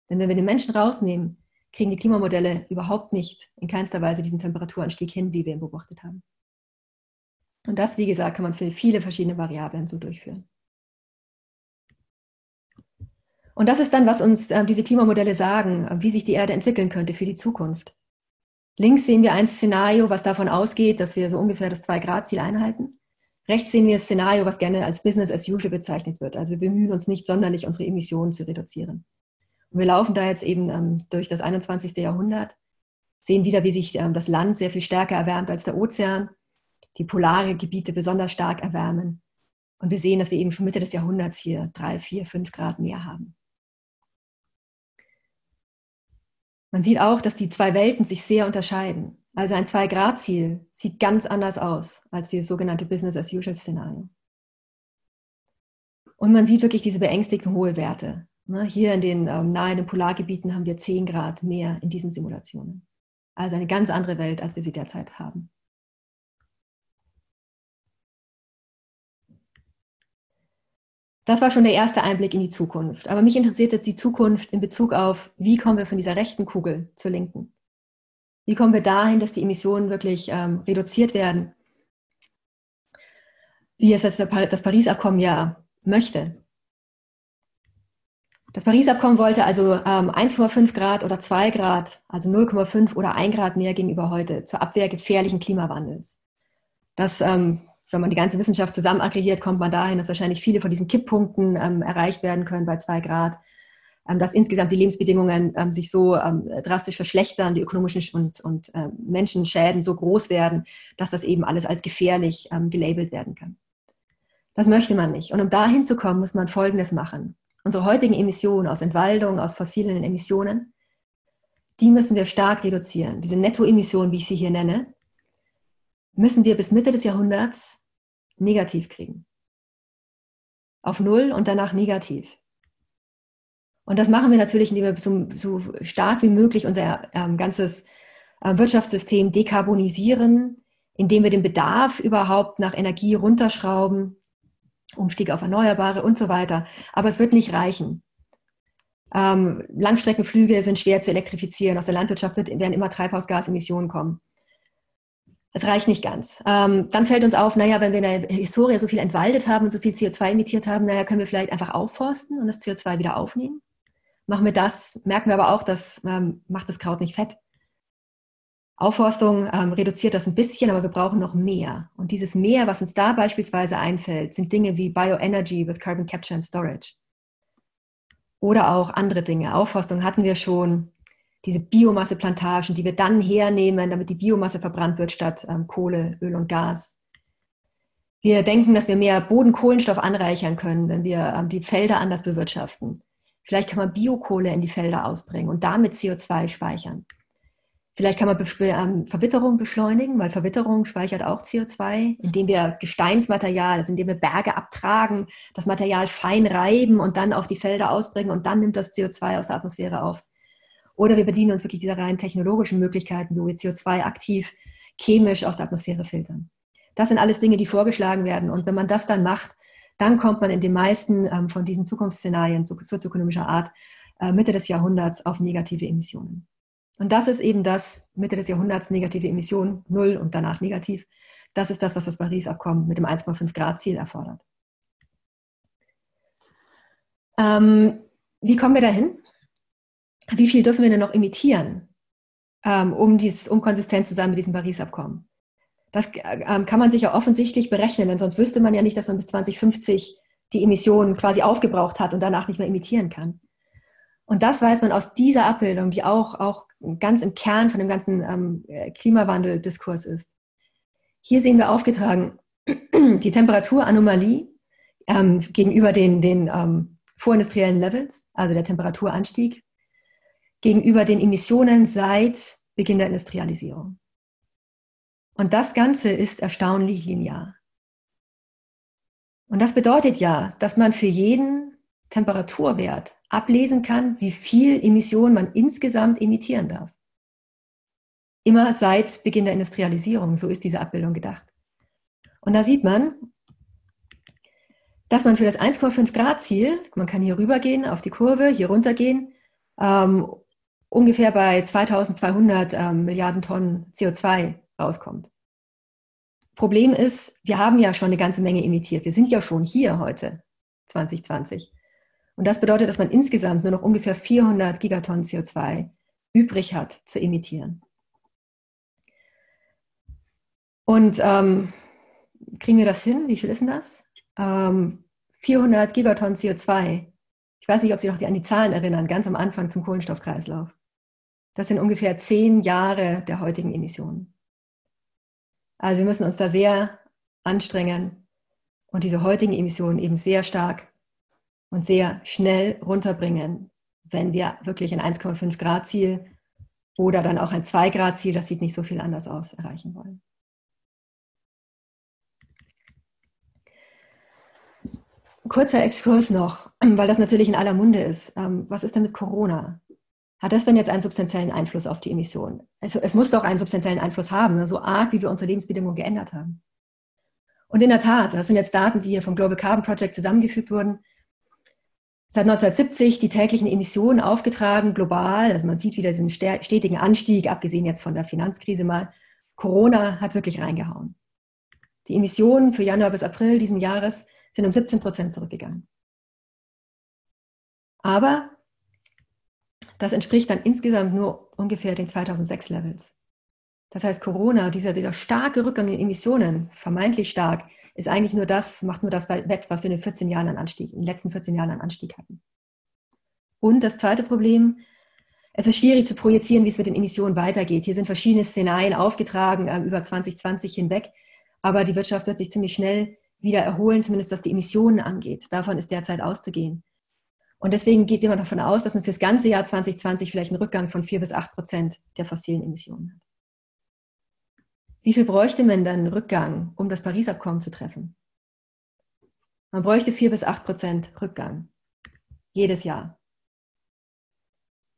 Denn wenn wir den Menschen rausnehmen, kriegen die Klimamodelle überhaupt nicht in keinster Weise diesen Temperaturanstieg hin, wie wir ihn beobachtet haben. Und das, wie gesagt, kann man für viele verschiedene Variablen so durchführen. Und das ist dann, was uns äh, diese Klimamodelle sagen, wie sich die Erde entwickeln könnte für die Zukunft. Links sehen wir ein Szenario, was davon ausgeht, dass wir so ungefähr das 2-Grad-Ziel einhalten. Rechts sehen wir ein Szenario, was gerne als Business as usual bezeichnet wird. Also wir bemühen uns nicht sonderlich, unsere Emissionen zu reduzieren. Wir laufen da jetzt eben ähm, durch das 21. Jahrhundert, sehen wieder, wie sich ähm, das Land sehr viel stärker erwärmt als der Ozean, die polare Gebiete besonders stark erwärmen. Und wir sehen, dass wir eben schon Mitte des Jahrhunderts hier drei, vier, fünf Grad mehr haben. Man sieht auch, dass die zwei Welten sich sehr unterscheiden. Also ein Zwei-Grad-Ziel sieht ganz anders aus als dieses sogenannte Business-as-usual-Szenario. Und man sieht wirklich diese beängstigten hohe Werte. Ne, hier in den ähm, nahe den Polargebieten haben wir 10 Grad mehr in diesen Simulationen. Also eine ganz andere Welt, als wir sie derzeit haben. Das war schon der erste Einblick in die Zukunft. Aber mich interessiert jetzt die Zukunft in Bezug auf, wie kommen wir von dieser rechten Kugel zur linken? Wie kommen wir dahin, dass die Emissionen wirklich ähm, reduziert werden? Wie es das, das Paris-Abkommen ja möchte. Das Paris-Abkommen wollte also ähm, 1,5 Grad oder 2 Grad, also 0,5 oder 1 Grad mehr gegenüber heute zur Abwehr gefährlichen Klimawandels. Das ähm, wenn man die ganze Wissenschaft zusammen aggregiert, kommt man dahin, dass wahrscheinlich viele von diesen Kipppunkten ähm, erreicht werden können bei zwei Grad, ähm, dass insgesamt die Lebensbedingungen ähm, sich so ähm, drastisch verschlechtern, die ökonomischen und, und ähm, Menschenschäden so groß werden, dass das eben alles als gefährlich gelabelt werden kann. Das möchte man nicht. Und um dahin zu kommen, muss man Folgendes machen. Unsere heutigen Emissionen aus Entwaldung, aus fossilen Emissionen, die müssen wir stark reduzieren. Diese Nettoemissionen, wie ich sie hier nenne, müssen wir bis Mitte des Jahrhunderts negativ kriegen. Auf Null und danach negativ. Und das machen wir natürlich, indem wir so, so stark wie möglich unser ähm, ganzes äh, Wirtschaftssystem dekarbonisieren, indem wir den Bedarf überhaupt nach Energie runterschrauben, Umstieg auf Erneuerbare und so weiter. Aber es wird nicht reichen. Ähm, Langstreckenflüge sind schwer zu elektrifizieren. Aus der Landwirtschaft wird, werden immer Treibhausgasemissionen kommen. Es reicht nicht ganz. Ähm, dann fällt uns auf, naja, wenn wir in der Historie so viel entwaldet haben und so viel CO2 emittiert haben, naja, können wir vielleicht einfach aufforsten und das CO2 wieder aufnehmen. Machen wir das, merken wir aber auch, das ähm, macht das Kraut nicht fett. Aufforstung ähm, reduziert das ein bisschen, aber wir brauchen noch mehr. Und dieses mehr, was uns da beispielsweise einfällt, sind Dinge wie Bioenergy with Carbon Capture and Storage. Oder auch andere Dinge. Aufforstung hatten wir schon, diese Biomasseplantagen, die wir dann hernehmen, damit die Biomasse verbrannt wird statt ähm, Kohle, Öl und Gas. Wir denken, dass wir mehr Bodenkohlenstoff anreichern können, wenn wir ähm, die Felder anders bewirtschaften. Vielleicht kann man Biokohle in die Felder ausbringen und damit CO2 speichern. Vielleicht kann man ähm, Verwitterung beschleunigen, weil Verwitterung speichert auch CO2, indem wir Gesteinsmaterial, also indem wir Berge abtragen, das Material fein reiben und dann auf die Felder ausbringen und dann nimmt das CO2 aus der Atmosphäre auf. Oder wir bedienen uns wirklich dieser rein technologischen Möglichkeiten, wo wir CO2 aktiv chemisch aus der Atmosphäre filtern. Das sind alles Dinge, die vorgeschlagen werden. Und wenn man das dann macht, dann kommt man in den meisten ähm, von diesen Zukunftsszenarien sozioökonomischer Art äh, Mitte des Jahrhunderts auf negative Emissionen. Und das ist eben das, Mitte des Jahrhunderts negative Emissionen, null und danach negativ. Das ist das, was das Paris-Abkommen mit dem 1,5 Grad Ziel erfordert. Ähm, wie kommen wir dahin? Wie viel dürfen wir denn noch imitieren, ähm, um, dieses, um konsistent zu sein mit diesem Paris-Abkommen? Das ähm, kann man sich ja offensichtlich berechnen, denn sonst wüsste man ja nicht, dass man bis 2050 die Emissionen quasi aufgebraucht hat und danach nicht mehr imitieren kann. Und das weiß man aus dieser Abbildung, die auch, auch ganz im Kern von dem ganzen ähm, Klimawandel-Diskurs ist. Hier sehen wir aufgetragen die Temperaturanomalie ähm, gegenüber den, den ähm, vorindustriellen Levels, also der Temperaturanstieg, gegenüber den Emissionen seit Beginn der Industrialisierung. Und das Ganze ist erstaunlich linear. Und das bedeutet ja, dass man für jeden Temperaturwert ablesen kann, wie viel Emissionen man insgesamt emittieren darf. Immer seit Beginn der Industrialisierung, so ist diese Abbildung gedacht. Und da sieht man, dass man für das 1,5 Grad Ziel, man kann hier rübergehen auf die Kurve, hier runtergehen, ähm, ungefähr bei 2200 ähm, Milliarden Tonnen CO2 rauskommt. Problem ist, wir haben ja schon eine ganze Menge emittiert. Wir sind ja schon hier heute, 2020. Und das bedeutet, dass man insgesamt nur noch ungefähr 400 Gigatonnen CO2 übrig hat zu emittieren. Und ähm, kriegen wir das hin? Wie viel ist denn das? Ähm, 400 Gigatonnen CO2. Ich weiß nicht, ob Sie noch an die Zahlen erinnern, ganz am Anfang zum Kohlenstoffkreislauf. Das sind ungefähr zehn Jahre der heutigen Emissionen. Also wir müssen uns da sehr anstrengen und diese heutigen Emissionen eben sehr stark und sehr schnell runterbringen, wenn wir wirklich ein 1,5 Grad Ziel oder dann auch ein 2 Grad Ziel, das sieht nicht so viel anders aus, erreichen wollen. Kurzer Exkurs noch, weil das natürlich in aller Munde ist. Ähm, was ist denn mit Corona? Hat das denn jetzt einen substanziellen Einfluss auf die Emissionen? Also es muss doch einen substanziellen Einfluss haben, ne? so arg, wie wir unsere Lebensbedingungen geändert haben. Und in der Tat, das sind jetzt Daten, die hier vom Global Carbon Project zusammengeführt wurden. Seit 1970 die täglichen Emissionen aufgetragen, global. Also man sieht wieder diesen stetigen Anstieg, abgesehen jetzt von der Finanzkrise mal. Corona hat wirklich reingehauen. Die Emissionen für Januar bis April diesen Jahres sind um 17 Prozent zurückgegangen. Aber das entspricht dann insgesamt nur ungefähr den 2006 Levels. Das heißt, Corona, dieser, dieser starke Rückgang in Emissionen, vermeintlich stark, ist eigentlich nur das, macht nur das wett, was wir in den 14 Jahren an Anstieg, in den letzten 14 Jahren an Anstieg hatten. Und das zweite Problem, es ist schwierig zu projizieren, wie es mit den Emissionen weitergeht. Hier sind verschiedene Szenarien aufgetragen äh, über 2020 hinweg, aber die Wirtschaft wird sich ziemlich schnell wieder erholen, zumindest was die Emissionen angeht. Davon ist derzeit auszugehen. Und deswegen geht jemand davon aus, dass man für das ganze Jahr 2020 vielleicht einen Rückgang von 4 bis 8 Prozent der fossilen Emissionen hat. Wie viel bräuchte man dann Rückgang, um das Paris-Abkommen zu treffen? Man bräuchte 4 bis 8 Prozent Rückgang jedes Jahr.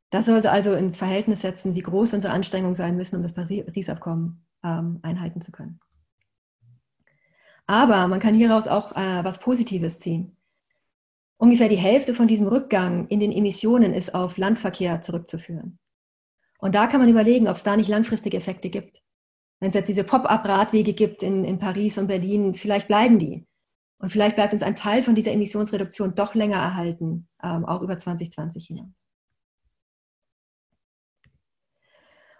Das sollte also ins Verhältnis setzen, wie groß unsere Anstrengungen sein müssen, um das Paris-Abkommen ähm, einhalten zu können. Aber man kann hieraus auch äh, was Positives ziehen. Ungefähr die Hälfte von diesem Rückgang in den Emissionen ist auf Landverkehr zurückzuführen. Und da kann man überlegen, ob es da nicht langfristige Effekte gibt. Wenn es jetzt diese Pop-up-Radwege gibt in, in Paris und Berlin, vielleicht bleiben die. Und vielleicht bleibt uns ein Teil von dieser Emissionsreduktion doch länger erhalten, ähm, auch über 2020 hinaus.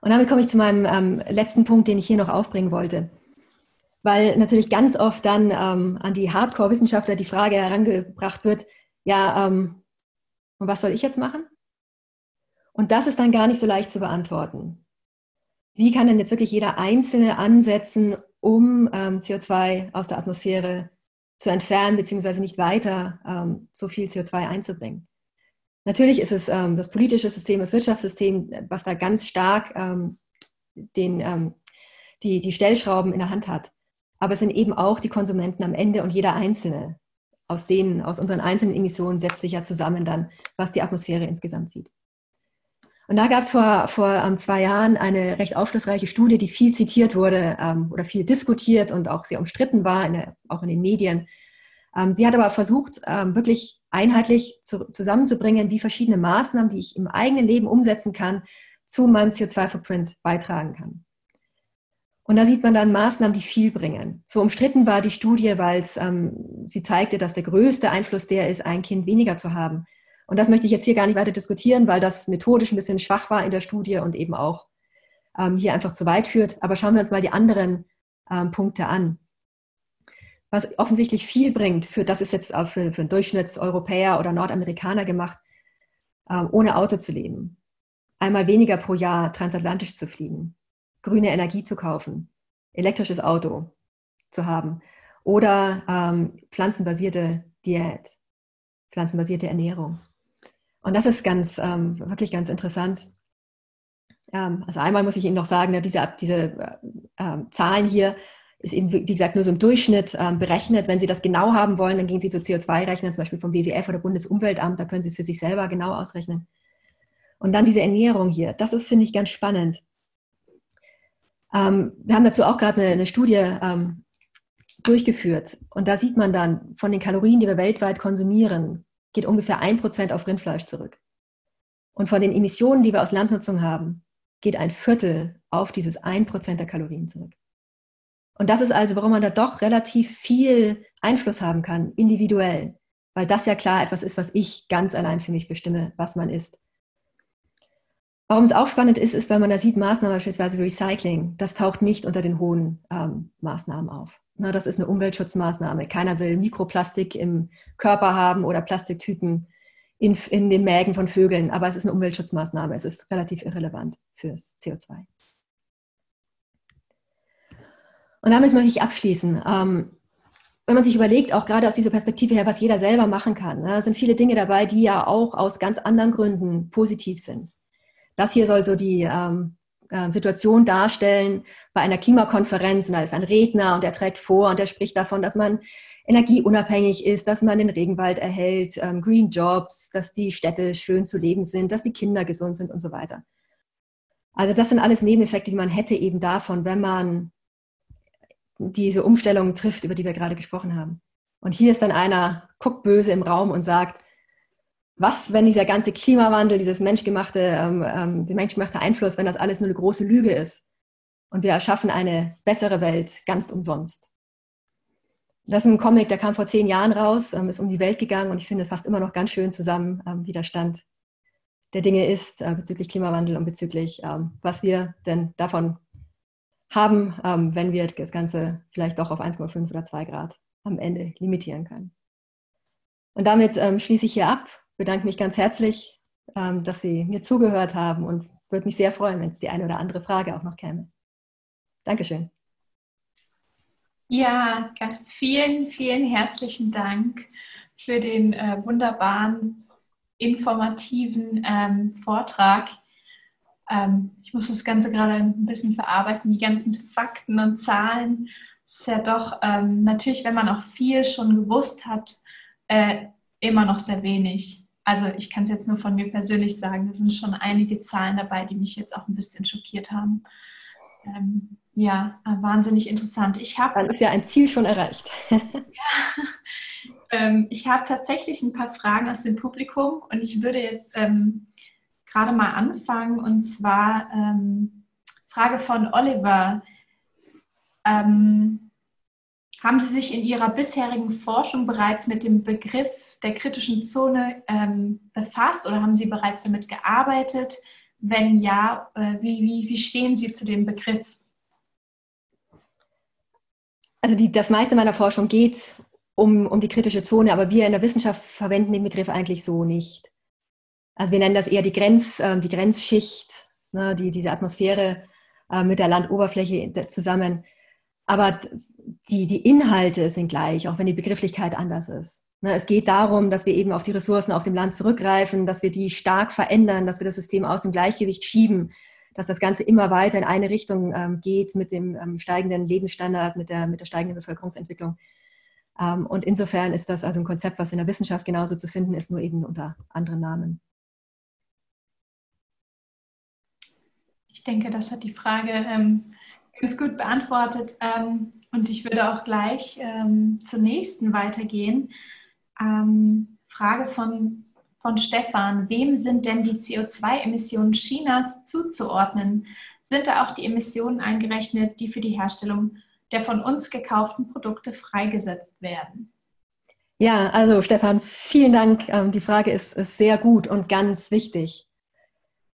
Und damit komme ich zu meinem ähm, letzten Punkt, den ich hier noch aufbringen wollte. Weil natürlich ganz oft dann ähm, an die Hardcore-Wissenschaftler die Frage herangebracht wird, ja, ähm, und was soll ich jetzt machen? Und das ist dann gar nicht so leicht zu beantworten. Wie kann denn jetzt wirklich jeder Einzelne ansetzen, um ähm, CO2 aus der Atmosphäre zu entfernen, beziehungsweise nicht weiter ähm, so viel CO2 einzubringen? Natürlich ist es ähm, das politische System, das Wirtschaftssystem, was da ganz stark ähm, den, ähm, die, die Stellschrauben in der Hand hat. Aber es sind eben auch die Konsumenten am Ende und jeder Einzelne. Aus denen, aus unseren einzelnen Emissionen setzt sich ja zusammen dann, was die Atmosphäre insgesamt sieht. Und da gab es vor, vor um, zwei Jahren eine recht aufschlussreiche Studie, die viel zitiert wurde ähm, oder viel diskutiert und auch sehr umstritten war, in der, auch in den Medien. Ähm, sie hat aber versucht, ähm, wirklich einheitlich zu, zusammenzubringen, wie verschiedene Maßnahmen, die ich im eigenen Leben umsetzen kann, zu meinem CO2-Footprint beitragen kann. Und da sieht man dann Maßnahmen, die viel bringen. So umstritten war die Studie, weil ähm, sie zeigte, dass der größte Einfluss der ist, ein Kind weniger zu haben. Und das möchte ich jetzt hier gar nicht weiter diskutieren, weil das methodisch ein bisschen schwach war in der Studie und eben auch ähm, hier einfach zu weit führt. Aber schauen wir uns mal die anderen ähm, Punkte an. Was offensichtlich viel bringt, für, das ist jetzt auch für, für einen Durchschnittseuropäer oder Nordamerikaner gemacht, ähm, ohne Auto zu leben. Einmal weniger pro Jahr transatlantisch zu fliegen grüne Energie zu kaufen, elektrisches Auto zu haben oder ähm, pflanzenbasierte Diät, pflanzenbasierte Ernährung. Und das ist ganz, ähm, wirklich ganz interessant. Ähm, also einmal muss ich Ihnen noch sagen, ne, diese, diese äh, ähm, Zahlen hier ist eben, wie gesagt, nur so im Durchschnitt ähm, berechnet. Wenn Sie das genau haben wollen, dann gehen Sie zu CO2-Rechnern, zum Beispiel vom WWF oder Bundesumweltamt, da können Sie es für sich selber genau ausrechnen. Und dann diese Ernährung hier, das ist, finde ich, ganz spannend. Ähm, wir haben dazu auch gerade eine, eine, Studie ähm, durchgeführt. Und da sieht man dann, von den Kalorien, die wir weltweit konsumieren, geht ungefähr ein Prozent auf Rindfleisch zurück. Und von den Emissionen, die wir aus Landnutzung haben, geht ein Viertel auf dieses ein Prozent der Kalorien zurück. Und das ist also, warum man da doch relativ viel Einfluss haben kann, individuell. Weil das ja klar etwas ist, was ich ganz allein für mich bestimme, was man isst. Warum es auch spannend ist, ist, weil man da sieht, Maßnahmen beispielsweise Recycling, das taucht nicht unter den hohen ähm, Maßnahmen auf. Na, das ist eine Umweltschutzmaßnahme. Keiner will Mikroplastik im Körper haben oder Plastiktüten in, in den Mägen von Vögeln, aber es ist eine Umweltschutzmaßnahme. Es ist relativ irrelevant fürs CO2. Und damit möchte ich abschließen. Ähm, wenn man sich überlegt, auch gerade aus dieser Perspektive her, was jeder selber machen kann, ne, sind viele Dinge dabei, die ja auch aus ganz anderen Gründen positiv sind. Das hier soll so die ähm, äh, Situation darstellen bei einer Klimakonferenz. Und da ist ein Redner und der trägt vor und der spricht davon, dass man energieunabhängig ist, dass man den Regenwald erhält, ähm, Green Jobs, dass die Städte schön zu leben sind, dass die Kinder gesund sind und so weiter. Also das sind alles Nebeneffekte, die man hätte eben davon, wenn man diese Umstellungen trifft, über die wir gerade gesprochen haben. Und hier ist dann einer, guckt böse im Raum und sagt, was, wenn dieser ganze Klimawandel, dieses menschgemachte, ähm, ähm, der menschgemachte Einfluss, wenn das alles nur eine große Lüge ist und wir erschaffen eine bessere Welt ganz umsonst. Das ist ein Comic, der kam vor zehn Jahren raus, ähm, ist um die Welt gegangen und ich finde fast immer noch ganz schön zusammen, ähm, wie der Stand der Dinge ist äh, bezüglich Klimawandel und bezüglich, ähm, was wir denn davon haben, ähm, wenn wir das Ganze vielleicht doch auf 1,5 oder 2 Grad am Ende limitieren können. Und damit schließe ich hier ab bedanke mich ganz herzlich, ähm, dass Sie mir zugehört haben und würde mich sehr freuen, wenn es die eine oder andere Frage auch noch käme. Dankeschön. Ja, ganz vielen, vielen herzlichen Dank für den äh, wunderbaren, informativen ähm, Vortrag. Ähm, ich muss das Ganze gerade ein bisschen verarbeiten, die ganzen Fakten und Zahlen. Es ist ja doch ähm, natürlich, wenn man auch viel schon gewusst hat, äh, immer noch sehr wenig. Also ich kann es jetzt nur von mir persönlich sagen, da sind schon einige Zahlen dabei, die mich jetzt auch ein bisschen schockiert haben. Ähm, ja, wahnsinnig interessant. Ich habe Dann ist ja ein Ziel schon erreicht. ja, ähm, ich habe tatsächlich ein paar Fragen aus dem Publikum und ich würde jetzt ähm, gerade mal anfangen und zwar ähm, Frage von Oliver. Ähm, haben Sie sich in Ihrer bisherigen Forschung bereits mit dem Begriff der kritischen Zone ähm, befasst oder haben Sie bereits damit gearbeitet? Wenn ja, äh, wie, wie, wie stehen Sie zu dem Begriff? Also die, das meiste meiner Forschung geht um, um die kritische Zone, aber wir in der Wissenschaft verwenden den Begriff eigentlich so nicht. Also wir nennen das eher die, Grenz, äh, die Grenzschicht, ne, die, diese Atmosphäre äh, mit der Landoberfläche zusammen. Aber die, die Inhalte sind gleich, auch wenn die Begrifflichkeit anders ist. Ne, es geht darum, dass wir eben auf die Ressourcen auf dem Land zurückgreifen, dass wir die stark verändern, dass wir das System aus dem Gleichgewicht schieben, dass das Ganze immer weiter in eine Richtung ähm, geht mit dem ähm, steigenden Lebensstandard, mit der, mit der steigenden Bevölkerungsentwicklung. Ähm, und insofern ist das also ein Konzept, was in der Wissenschaft genauso zu finden ist, nur eben unter anderen Namen. Ich denke, das hat die Frage ganz gut beantwortet. Ähm, und ich würde auch gleich ähm, zur nächsten weitergehen. Ähm, Frage von, von Stefan. Wem sind denn die CO2-Emissionen Chinas zuzuordnen? Sind da auch die Emissionen eingerechnet, die für die Herstellung der von uns gekauften Produkte freigesetzt werden? Ja, also Stefan, vielen Dank. Die Frage ist, ist sehr gut und ganz wichtig.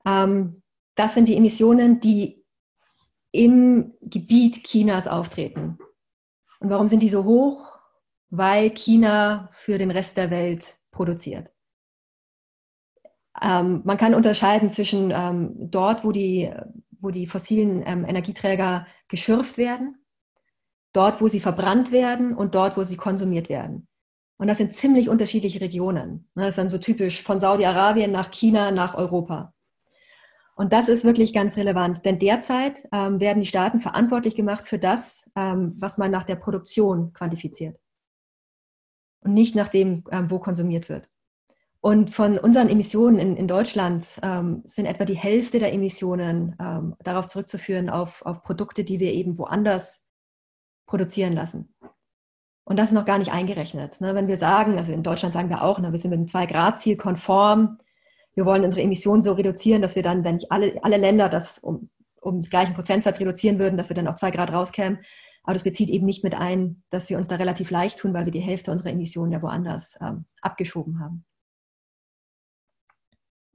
Das sind die Emissionen, die im Gebiet Chinas auftreten. Und warum sind die so hoch? Weil China für den Rest der Welt produziert. Ähm, man kann unterscheiden zwischen dort, wo die, wo die fossilen Energieträger geschürft werden dort, wo sie verbrannt werden und dort, wo sie konsumiert werden. Und das sind ziemlich unterschiedliche Regionen. Das ist dann so typisch von Saudi-Arabien nach China nach Europa. Und das ist wirklich ganz relevant, denn derzeit ähm, werden die Staaten verantwortlich gemacht für das, ähm, was man nach der Produktion quantifiziert und nicht nach dem, ähm, wo konsumiert wird. Und von unseren Emissionen in, in Deutschland ähm, sind etwa die Hälfte der Emissionen ähm, darauf zurückzuführen auf, auf Produkte, die wir eben woanders produzieren lassen. Und das ist noch gar nicht eingerechnet. Ne? Wenn wir sagen, also in Deutschland sagen wir auch, ne, wir sind mit dem 2-Grad-Ziel konform, wir wollen unsere Emissionen so reduzieren, dass wir dann, wenn nicht alle, alle Länder das um, um den gleichen Prozentsatz reduzieren würden, dass wir dann auf 2 Grad rauskämen. Aber das bezieht eben nicht mit ein, dass wir uns da relativ leicht tun, weil wir die Hälfte unserer Emissionen ja woanders ähm, abgeschoben haben.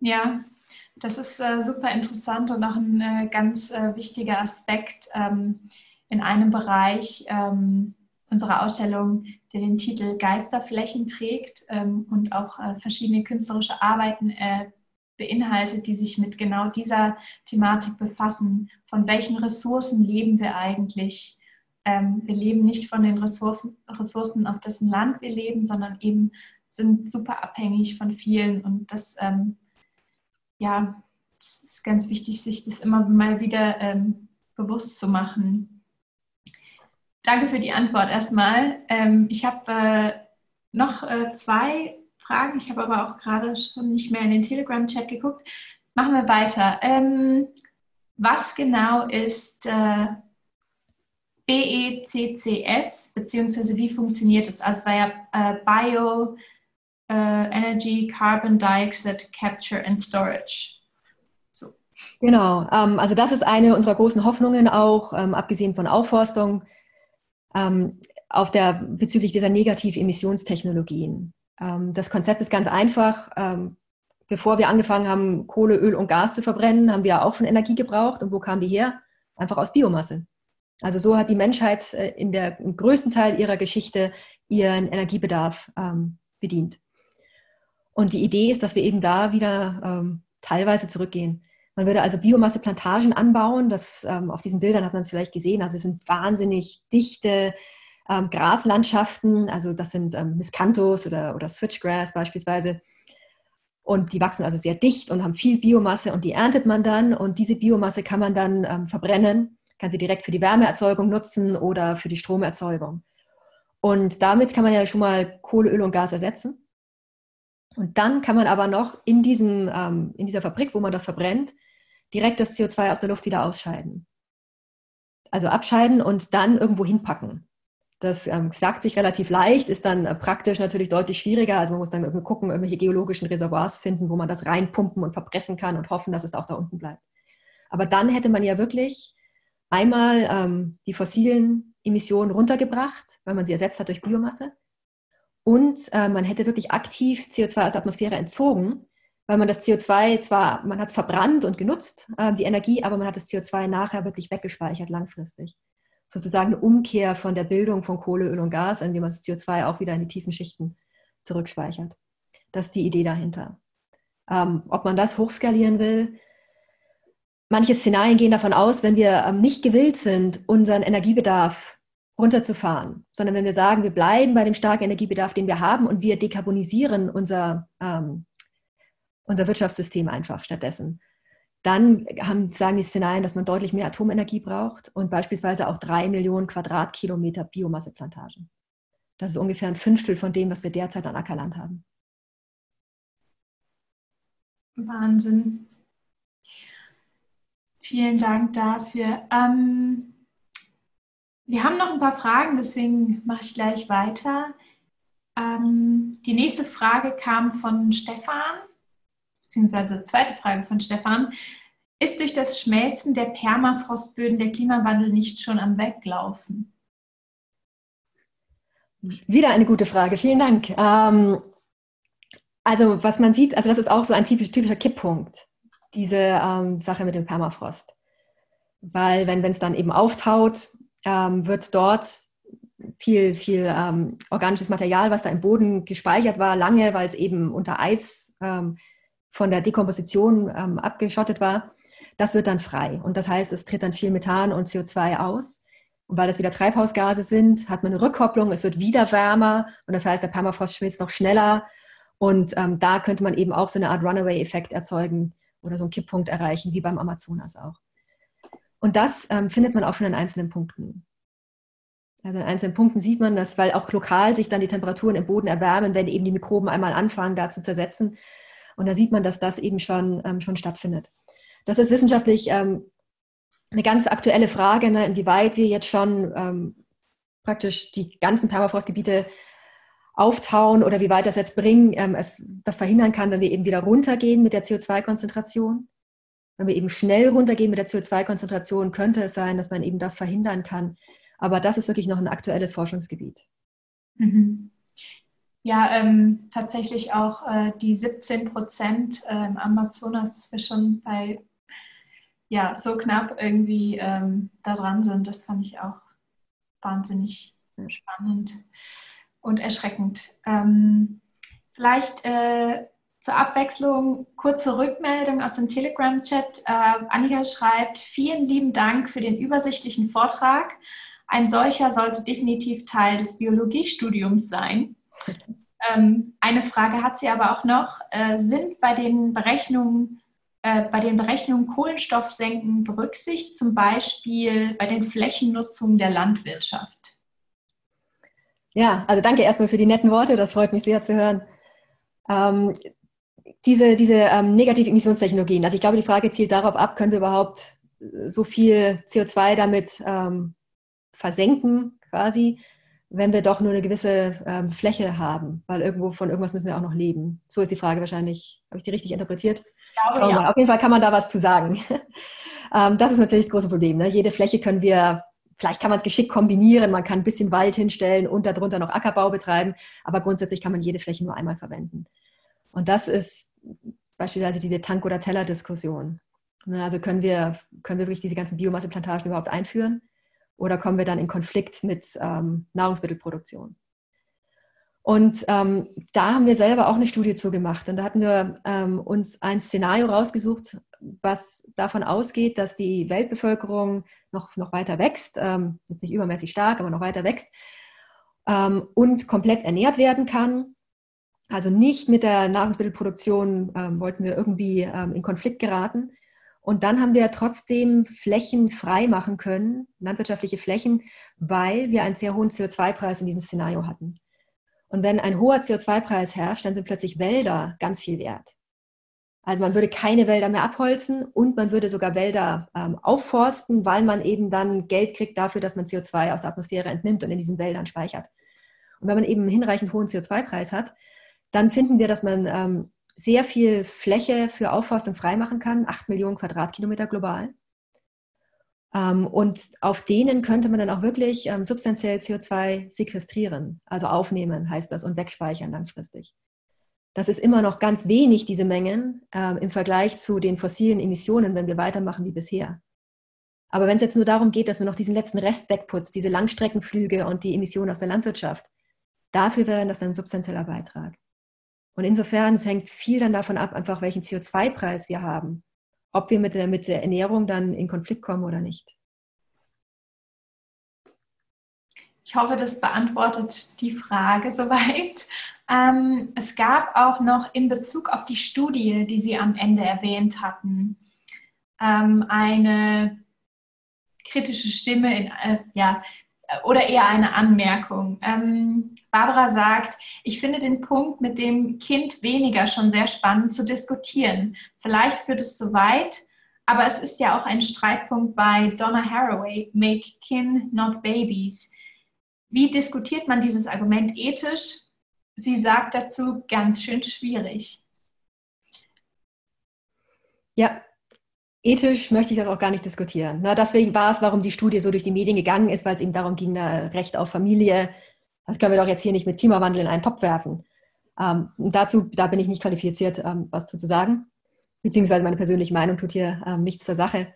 Ja, das ist äh, super interessant und auch ein äh, ganz äh, wichtiger Aspekt. Ähm, in einem Bereich ähm, unserer Ausstellung, der den Titel Geisterflächen trägt ähm, und auch äh, verschiedene künstlerische Arbeiten äh, beinhaltet, die sich mit genau dieser Thematik befassen. Von welchen Ressourcen leben wir eigentlich? Ähm, wir leben nicht von den Ressourcen, auf dessen Land wir leben, sondern eben sind super abhängig von vielen. Und das, ähm, ja, das ist ganz wichtig, sich das immer mal wieder ähm, bewusst zu machen. Danke für die Antwort erstmal. Ähm, ich habe äh, noch äh, zwei Fragen. Ich habe aber auch gerade schon nicht mehr in den Telegram-Chat geguckt. Machen wir weiter. Ähm, was genau ist äh, BECCS, beziehungsweise wie funktioniert es? Also war ja äh, Bio äh, Energy Carbon Dioxide Capture and Storage. Genau, ähm, also das ist eine unserer großen Hoffnungen auch, ähm, abgesehen von Aufforstung ähm, auf der, bezüglich dieser Negativemissionstechnologien. Ähm, das Konzept ist ganz einfach. Ähm, bevor wir angefangen haben, Kohle, Öl und Gas zu verbrennen, haben wir auch schon Energie gebraucht. Und wo kam die her? Einfach aus Biomasse. Also so hat die Menschheit äh, in der im größten Teil ihrer Geschichte ihren Energiebedarf ähm, bedient. Und die Idee ist, dass wir eben da wieder ähm, teilweise zurückgehen. Man würde also Biomasseplantagen anbauen. Das, ähm, auf diesen Bildern hat man es vielleicht gesehen. Also es sind wahnsinnig dichte ähm, Graslandschaften. Also das sind ähm, Miscanthus oder, oder Switchgrass beispielsweise. Und die wachsen also sehr dicht und haben viel Biomasse und die erntet man dann. Und diese Biomasse kann man dann ähm, verbrennen, kann sie direkt für die Wärmeerzeugung nutzen oder für die Stromerzeugung. Und damit kann man ja schon mal Kohle, Öl und Gas ersetzen. Und dann kann man aber noch in, diesem, ähm, in dieser Fabrik, wo man das verbrennt, direkt das CO2 aus der Luft wieder ausscheiden. Also abscheiden und dann irgendwo hinpacken. Das ähm, sagt sich relativ leicht, ist dann äh, praktisch natürlich deutlich schwieriger. Also man muss dann irgendwie gucken, irgendwelche geologischen Reservoirs finden, wo man das reinpumpen und verpressen kann und hoffen, dass es auch da unten bleibt. Aber dann hätte man ja wirklich einmal ähm, die fossilen Emissionen runtergebracht, weil man sie ersetzt hat durch Biomasse. Und äh, man hätte wirklich aktiv CO2 aus der Atmosphäre entzogen, weil man das CO2 zwar, man hat es verbrannt und genutzt, äh, die Energie, aber man hat das CO2 nachher wirklich weggespeichert langfristig. Sozusagen eine Umkehr von der Bildung von Kohle, Öl und Gas, indem man das CO2 auch wieder in die tiefen Schichten zurückspeichert. Das ist die Idee dahinter. ähm, ob man das hochskalieren will. Manche Szenarien gehen davon aus, wenn wir ähm, nicht gewillt sind, unseren Energiebedarf runterzufahren, sondern wenn wir sagen, wir bleiben bei dem starken Energiebedarf, den wir haben und wir dekarbonisieren unser, ähm, unser Wirtschaftssystem einfach stattdessen, dann haben, sagen die Szenarien, dass man deutlich mehr Atomenergie braucht und beispielsweise auch drei Millionen Quadratkilometer Biomasseplantagen. Das ist ungefähr ein Fünftel von dem, was wir derzeit an Ackerland haben. Wahnsinn. Vielen Dank dafür. Ähm, wir haben noch ein paar Fragen, deswegen mache ich gleich weiter. Ähm, die nächste Frage kam von Stefan, beziehungsweise zweite Frage von Stefan. Ist durch das Schmelzen der Permafrostböden der Klimawandel nicht schon am Weglaufen? Wieder eine gute Frage, vielen Dank. Ähm, also was man sieht, also das ist auch so ein typisch, typischer Kipppunkt, diese ähm, Sache mit dem Permafrost. Weil wenn es dann eben auftaut, ähm, wird dort viel, viel ähm, organisches Material, was da im Boden gespeichert war, lange, weil es eben unter Eis ähm, von der Dekomposition ähm, abgeschottet war, das wird dann frei. Und das heißt, es tritt dann viel Methan und CO2 aus. Und weil das wieder Treibhausgase sind, hat man eine Rückkopplung, es wird wieder wärmer und das heißt, der Permafrost schmilzt noch schneller. Und ähm, da könnte man eben auch so eine Art Runaway-Effekt erzeugen oder so einen Kipppunkt erreichen, wie beim Amazonas auch. Und das ähm, findet man auch schon in einzelnen Punkten. Also in einzelnen Punkten sieht man das, weil auch lokal sich dann die Temperaturen im Boden erwärmen, wenn eben die Mikroben einmal anfangen, da zu zersetzen. Und da sieht man, dass das eben schon, ähm, schon stattfindet. Das ist wissenschaftlich ähm, eine ganz aktuelle Frage, ne, inwieweit wir jetzt schon ähm, praktisch die ganzen Permafrostgebiete auftauen oder wie weit das jetzt bringen, ähm, es, das verhindern kann, wenn wir eben wieder runtergehen mit der CO2-Konzentration. Wenn wir eben schnell runtergehen mit der CO2-Konzentration, könnte es sein, dass man eben das verhindern kann. Aber das ist wirklich noch ein aktuelles Forschungsgebiet. Mhm. Ja, ähm, tatsächlich auch äh, die 17 Prozent äh, im Amazonas, dass wir schon bei ja, so knapp irgendwie ähm, da dran sind, das fand ich auch wahnsinnig spannend und erschreckend. Ähm, vielleicht äh, zur Abwechslung kurze Rückmeldung aus dem Telegram-Chat. Äh, Annika schreibt, vielen lieben Dank für den übersichtlichen Vortrag. Ein solcher sollte definitiv Teil des Biologiestudiums sein. Ähm, eine Frage hat sie aber auch noch. Äh, sind bei den Berechnungen äh, bei den Berechnungen Kohlenstoffsenken berücksichtigt, zum Beispiel bei den Flächennutzungen der Landwirtschaft? Ja, also danke erstmal für die netten Worte, das freut mich sehr zu hören. Ähm, diese diese ähm, negative Emissionstechnologien, also ich glaube, die Frage zielt darauf ab, können wir überhaupt äh, so viel CO2 damit ähm, versenken quasi, wenn wir doch nur eine gewisse ähm, Fläche haben, weil irgendwo von irgendwas müssen wir auch noch leben. So ist die Frage wahrscheinlich. Habe ich die richtig interpretiert? Glaube, ja. Auf jeden Fall kann man da was zu sagen. ähm, das ist natürlich das große Problem. Ne? Jede Fläche können wir, vielleicht kann man es geschickt kombinieren, man kann ein bisschen Wald hinstellen und darunter noch Ackerbau betreiben, aber grundsätzlich kann man jede Fläche nur einmal verwenden. Und das ist beispielsweise diese Tank- oder Teller-Diskussion. Ne? Also können wir, können wir wirklich diese ganzen Biomasseplantagen überhaupt einführen? Oder kommen wir dann in Konflikt mit ähm, Nahrungsmittelproduktion? Und ähm, da haben wir selber auch eine Studie zugemacht. Und da hatten wir ähm, uns ein Szenario rausgesucht, was davon ausgeht, dass die Weltbevölkerung noch, noch weiter wächst, ähm, jetzt nicht übermäßig stark, aber noch weiter wächst ähm, und komplett ernährt werden kann. Also nicht mit der Nahrungsmittelproduktion ähm, wollten wir irgendwie in Konflikt geraten. Und dann haben wir trotzdem Flächen frei machen können, landwirtschaftliche Flächen, weil wir einen sehr hohen CO2-Preis in diesem Szenario hatten. Und wenn ein hoher CO2-Preis herrscht, dann sind plötzlich Wälder ganz viel wert. Also man würde keine Wälder mehr abholzen und man würde sogar Wälder ähm, aufforsten, weil man eben dann Geld kriegt dafür, dass man CO2 aus der Atmosphäre entnimmt und in diesen Wäldern speichert. Und wenn man eben einen hinreichend hohen CO2-Preis hat, dann finden wir, dass man ähm, sehr viel Fläche für Aufforstung freimachen kann, 8 Millionen Quadratkilometer global. Ähm, und auf denen könnte man dann auch wirklich ähm, substanziell CO2 sequestrieren, also aufnehmen heißt das und wegspeichern langfristig. Das ist immer noch ganz wenig, diese Mengen, ähm, im Vergleich zu den fossilen Emissionen, wenn wir weitermachen wie bisher. Aber wenn es jetzt nur darum geht, dass man noch diesen letzten Rest wegputzt, diese Langstreckenflüge und die Emissionen aus der Landwirtschaft, dafür wäre das ein substanzieller Beitrag. Und insofern es hängt viel dann davon ab, einfach welchen CO2-Preis wir haben, ob wir mit der, mit der Ernährung dann in Konflikt kommen oder nicht. Ich hoffe, das beantwortet die Frage soweit. Ähm, es gab auch noch in Bezug auf die Studie, die Sie am Ende erwähnt hatten, ähm, eine kritische Stimme in, äh, ja, oder eher eine Anmerkung. Ähm, Barbara sagt, ich finde den Punkt mit dem Kind weniger schon sehr spannend zu diskutieren. Vielleicht führt es zu weit, aber es ist ja auch ein Streitpunkt bei Donna Haraway, Make Kin, not Babies. Wie diskutiert man dieses Argument ethisch? Sie sagt dazu, ganz schön schwierig. Ja, ethisch möchte ich das auch gar nicht diskutieren. Na, deswegen war es, warum die Studie so durch die Medien gegangen ist, weil es eben darum ging, na, Recht auf Familie. Das können wir doch jetzt hier nicht mit Klimawandel in einen Topf werfen. Ähm, dazu, da bin ich nicht qualifiziert, ähm, was zu sagen. Beziehungsweise meine persönliche Meinung tut hier ähm, nichts zur Sache.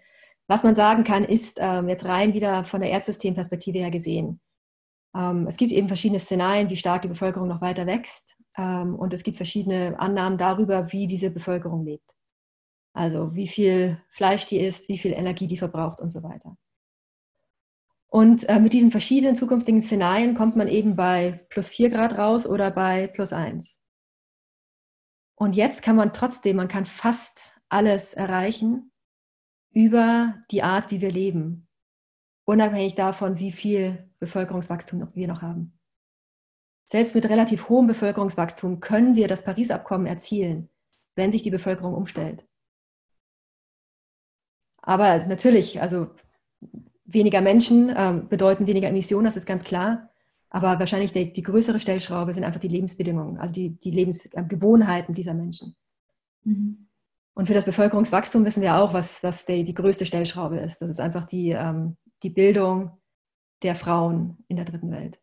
Was man sagen kann, ist ähm, jetzt rein wieder von der Erdsystemperspektive her gesehen. Ähm, es gibt eben verschiedene Szenarien, wie stark die Bevölkerung noch weiter wächst. Ähm, und es gibt verschiedene Annahmen darüber, wie diese Bevölkerung lebt. Also wie viel Fleisch die isst, wie viel Energie die verbraucht und so weiter. Und äh, mit diesen verschiedenen zukünftigen Szenarien kommt man eben bei plus 4 Grad raus oder bei plus 1. Und jetzt kann man trotzdem, man kann fast alles erreichen über die Art, wie wir leben, unabhängig davon, wie viel Bevölkerungswachstum wir noch haben. Selbst mit relativ hohem Bevölkerungswachstum können wir das Paris-Abkommen erzielen, wenn sich die Bevölkerung umstellt. Aber natürlich, also weniger Menschen ähm, bedeuten weniger Emissionen, das ist ganz klar. Aber wahrscheinlich die, die größere Stellschraube sind einfach die Lebensbedingungen, also die, die Lebensgewohnheiten dieser Menschen. Mhm. Und für das Bevölkerungswachstum wissen wir auch, was, was die, die größte Stellschraube ist. Das ist einfach die, ähm, die Bildung der Frauen in der dritten Welt.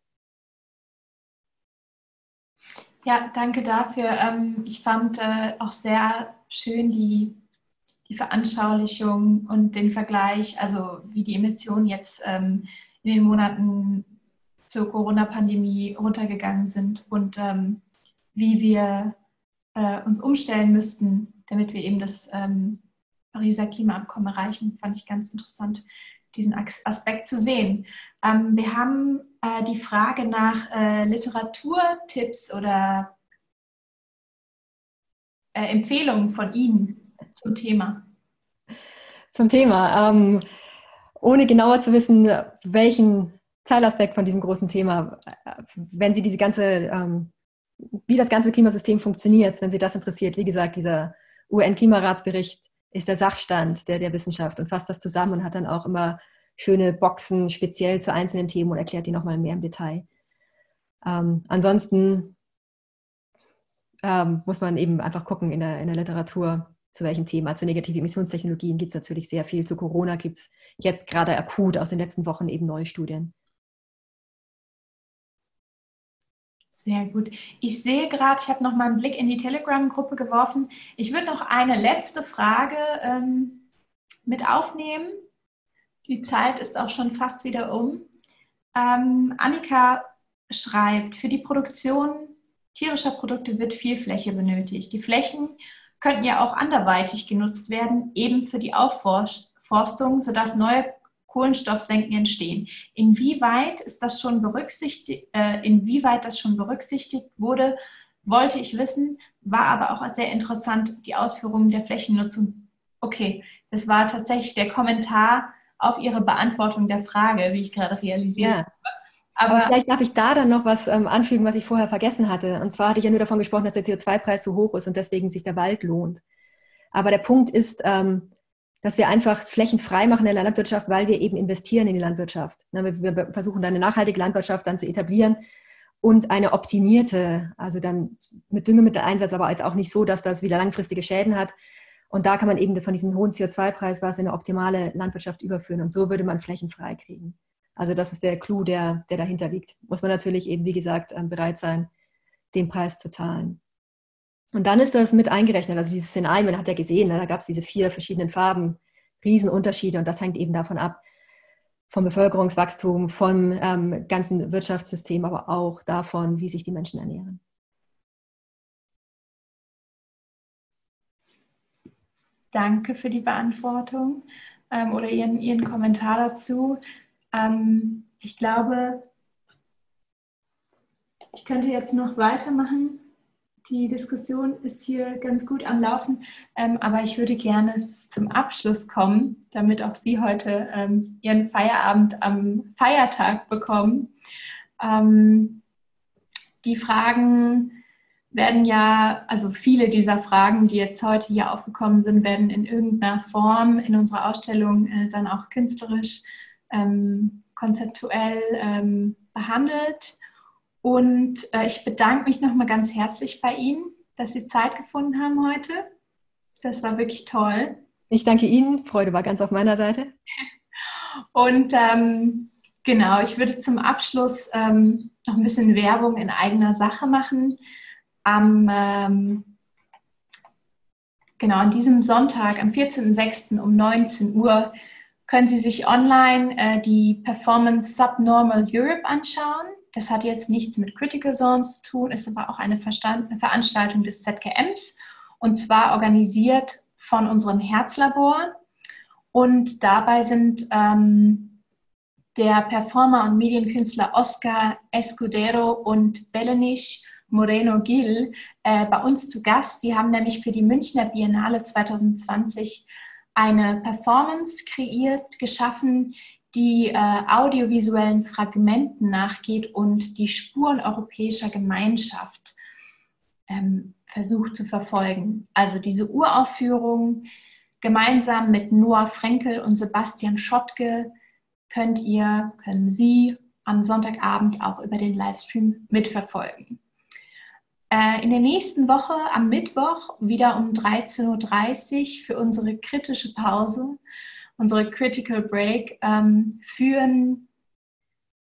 Ja, danke dafür. Ähm, ich fand äh, auch sehr schön die die Veranschaulichung und den Vergleich, also wie die Emissionen jetzt ähm, in den Monaten zur Corona-Pandemie runtergegangen sind und ähm, wie wir äh, uns umstellen müssten, damit wir eben das ähm, Pariser Klimaabkommen erreichen, fand ich ganz interessant, diesen Aspekt zu sehen. Ähm, wir haben äh, die Frage nach äh, Literaturtipps oder äh, Empfehlungen von Ihnen zum Thema? Zum Thema. Ähm, ohne genauer zu wissen, welchen Teilaspekt von diesem großen Thema, wenn Sie diese ganze, ähm, wie das ganze Klimasystem funktioniert, wenn Sie das interessiert, wie gesagt, dieser UN-Klimaratsbericht ist der Sachstand der, der Wissenschaft und fasst das zusammen und hat dann auch immer schöne Boxen speziell zu einzelnen Themen und erklärt die nochmal mehr im Detail. Ähm, ansonsten ähm, muss man eben einfach gucken in der, in der Literatur, zu welchem Thema. Zu negativen Emissionstechnologien gibt es natürlich sehr viel. Zu Corona gibt es jetzt gerade akut aus den letzten Wochen eben neue Studien. Sehr gut. Ich sehe gerade, ich habe noch mal einen Blick in die Telegram-Gruppe geworfen. Ich würde noch eine letzte Frage ähm, mit aufnehmen. Die Zeit ist auch schon fast wieder um. Ähm, Annika schreibt, für die Produktion tierischer Produkte wird viel Fläche benötigt. Die Flächen könnten ja auch anderweitig genutzt werden, eben für die Aufforstung, sodass neue Kohlenstoffsenken entstehen. Inwieweit ist das schon berücksichtigt, äh, inwieweit das schon berücksichtigt wurde, wollte ich wissen, war aber auch sehr interessant die Ausführungen der Flächennutzung. Okay, das war tatsächlich der Kommentar auf Ihre Beantwortung der Frage, wie ich gerade realisiert ja. habe. Aber, Aber, vielleicht darf ich da dann noch was ähm, anfügen, was ich vorher vergessen hatte. Und zwar hatte ich ja nur davon gesprochen, dass der CO2-Preis so hoch ist und deswegen sich der Wald lohnt. Aber der Punkt ist, ähm, dass wir einfach Flächen frei machen in der Landwirtschaft, weil wir eben investieren in die Landwirtschaft. Wir, versuchen dann eine nachhaltige Landwirtschaft dann zu etablieren und eine optimierte, also dann mit Düngemitteleinsatz, aber jetzt auch nicht so, dass das wieder langfristige Schäden hat. Und da kann man eben von diesem hohen CO2-Preis was in eine optimale Landwirtschaft überführen. Und so würde man Flächen frei kriegen. Also das ist der Clou, der, der dahinter liegt. Muss man natürlich eben, wie gesagt, ähm, bereit sein, den Preis zu zahlen. Und dann ist das mit eingerechnet. Also dieses Szenarien, man hat ja gesehen, ne, da gab es diese vier verschiedenen Farben, Riesenunterschiede und das hängt eben davon ab, vom Bevölkerungswachstum, vom ähm, ganzen Wirtschaftssystem, aber auch davon, wie sich die Menschen ernähren. Danke für die Beantwortung ähm, oder Ihren, Ihren Kommentar dazu. Ähm, ich glaube, ich könnte jetzt noch weitermachen. Die Diskussion ist hier ganz gut am Laufen, ähm, aber ich würde gerne zum Abschluss kommen, damit auch Sie heute ähm, Ihren Feierabend am Feiertag bekommen. Ähm, die Fragen werden ja, also viele dieser Fragen, die jetzt heute hier aufgekommen sind, werden in irgendeiner Form in unserer Ausstellung äh, dann auch künstlerisch, ähm, konzeptuell ähm, behandelt. Und äh, ich bedanke mich nochmal ganz herzlich bei Ihnen, dass Sie Zeit gefunden haben heute. Das war wirklich toll. Ich danke Ihnen. Freude war ganz auf meiner Seite. Und ähm, genau, ich würde zum Abschluss ähm, noch ein bisschen Werbung in eigener Sache machen. Am, ähm, genau, an diesem Sonntag, am 14.06. um 19 Uhr, können Sie sich online äh, die Performance Subnormal Europe anschauen. Das hat jetzt nichts mit Critical Zones zu tun, ist aber auch eine, Verstand Veranstaltung des ZKMs und zwar organisiert von unserem Herzlabor. Und dabei sind ähm, der Performer und Medienkünstler Oscar Escudero und Belenich Moreno Gil äh, bei uns zu Gast. Die haben nämlich für die Münchner Biennale 2020 eine Performance kreiert, geschaffen, die äh, audiovisuellen Fragmenten nachgeht und die Spuren europäischer Gemeinschaft ähm, versucht zu verfolgen. Also diese Uraufführung gemeinsam mit Noah Frenkel und Sebastian Schottke könnt ihr, können Sie am Sonntagabend auch über den Livestream mitverfolgen. Äh, in der nächsten Woche am Mittwoch wieder um 13.30 Uhr für unsere kritische Pause, unsere Critical Break, ähm, führen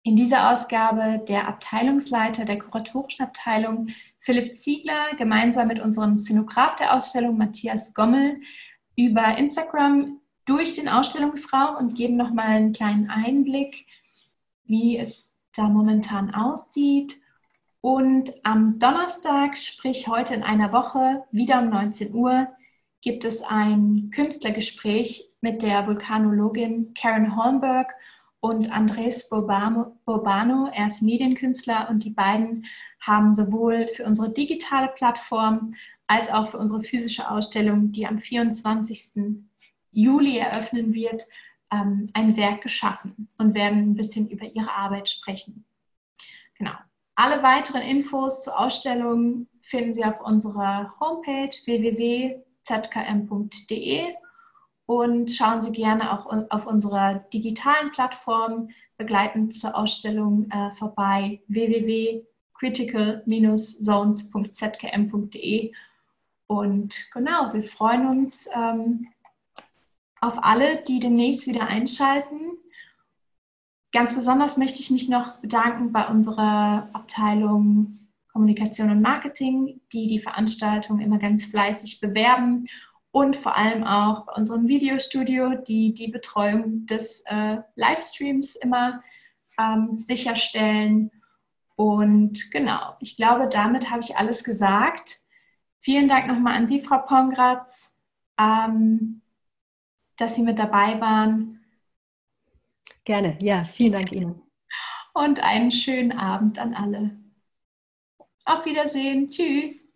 in dieser Ausgabe der Abteilungsleiter der kuratorischen Abteilung Philipp Ziegler gemeinsam mit unserem Szenograf der Ausstellung Matthias Gommel über Instagram durch den Ausstellungsraum und geben nochmal einen kleinen Einblick, wie es da momentan aussieht und am Donnerstag, sprich heute in einer Woche, wieder um 19 Uhr, gibt es ein Künstlergespräch mit der Vulkanologin Karen Holmberg und Andres Bobano. Er ist Medienkünstler und die beiden haben sowohl für unsere digitale Plattform als auch für unsere physische Ausstellung, die am 24. Juli eröffnen wird, ähm, ein Werk geschaffen und werden ein bisschen über ihre Arbeit sprechen. Genau. Alle weiteren Infos zur Ausstellung finden Sie auf unserer Homepage www.zkm.de und schauen Sie gerne auch auf unserer digitalen Plattform begleitend zur Ausstellung äh, vorbei www.critical-zones.zkm.de und genau, wir freuen uns ähm, auf alle, die demnächst wieder einschalten Ganz besonders möchte ich mich noch bedanken bei unserer Abteilung Kommunikation und Marketing, die die Veranstaltung immer ganz fleißig bewerben und vor allem auch bei unserem Videostudio, die die Betreuung des äh, Livestreams immer ähm, sicherstellen. Und genau, ich glaube, damit habe ich alles gesagt. Vielen Dank nochmal an Sie, Frau Pongratz, ähm, dass Sie mit dabei waren. Gerne, ja, vielen Dank Ihnen. Und einen schönen Abend an alle. Auf Wiedersehen, tschüss.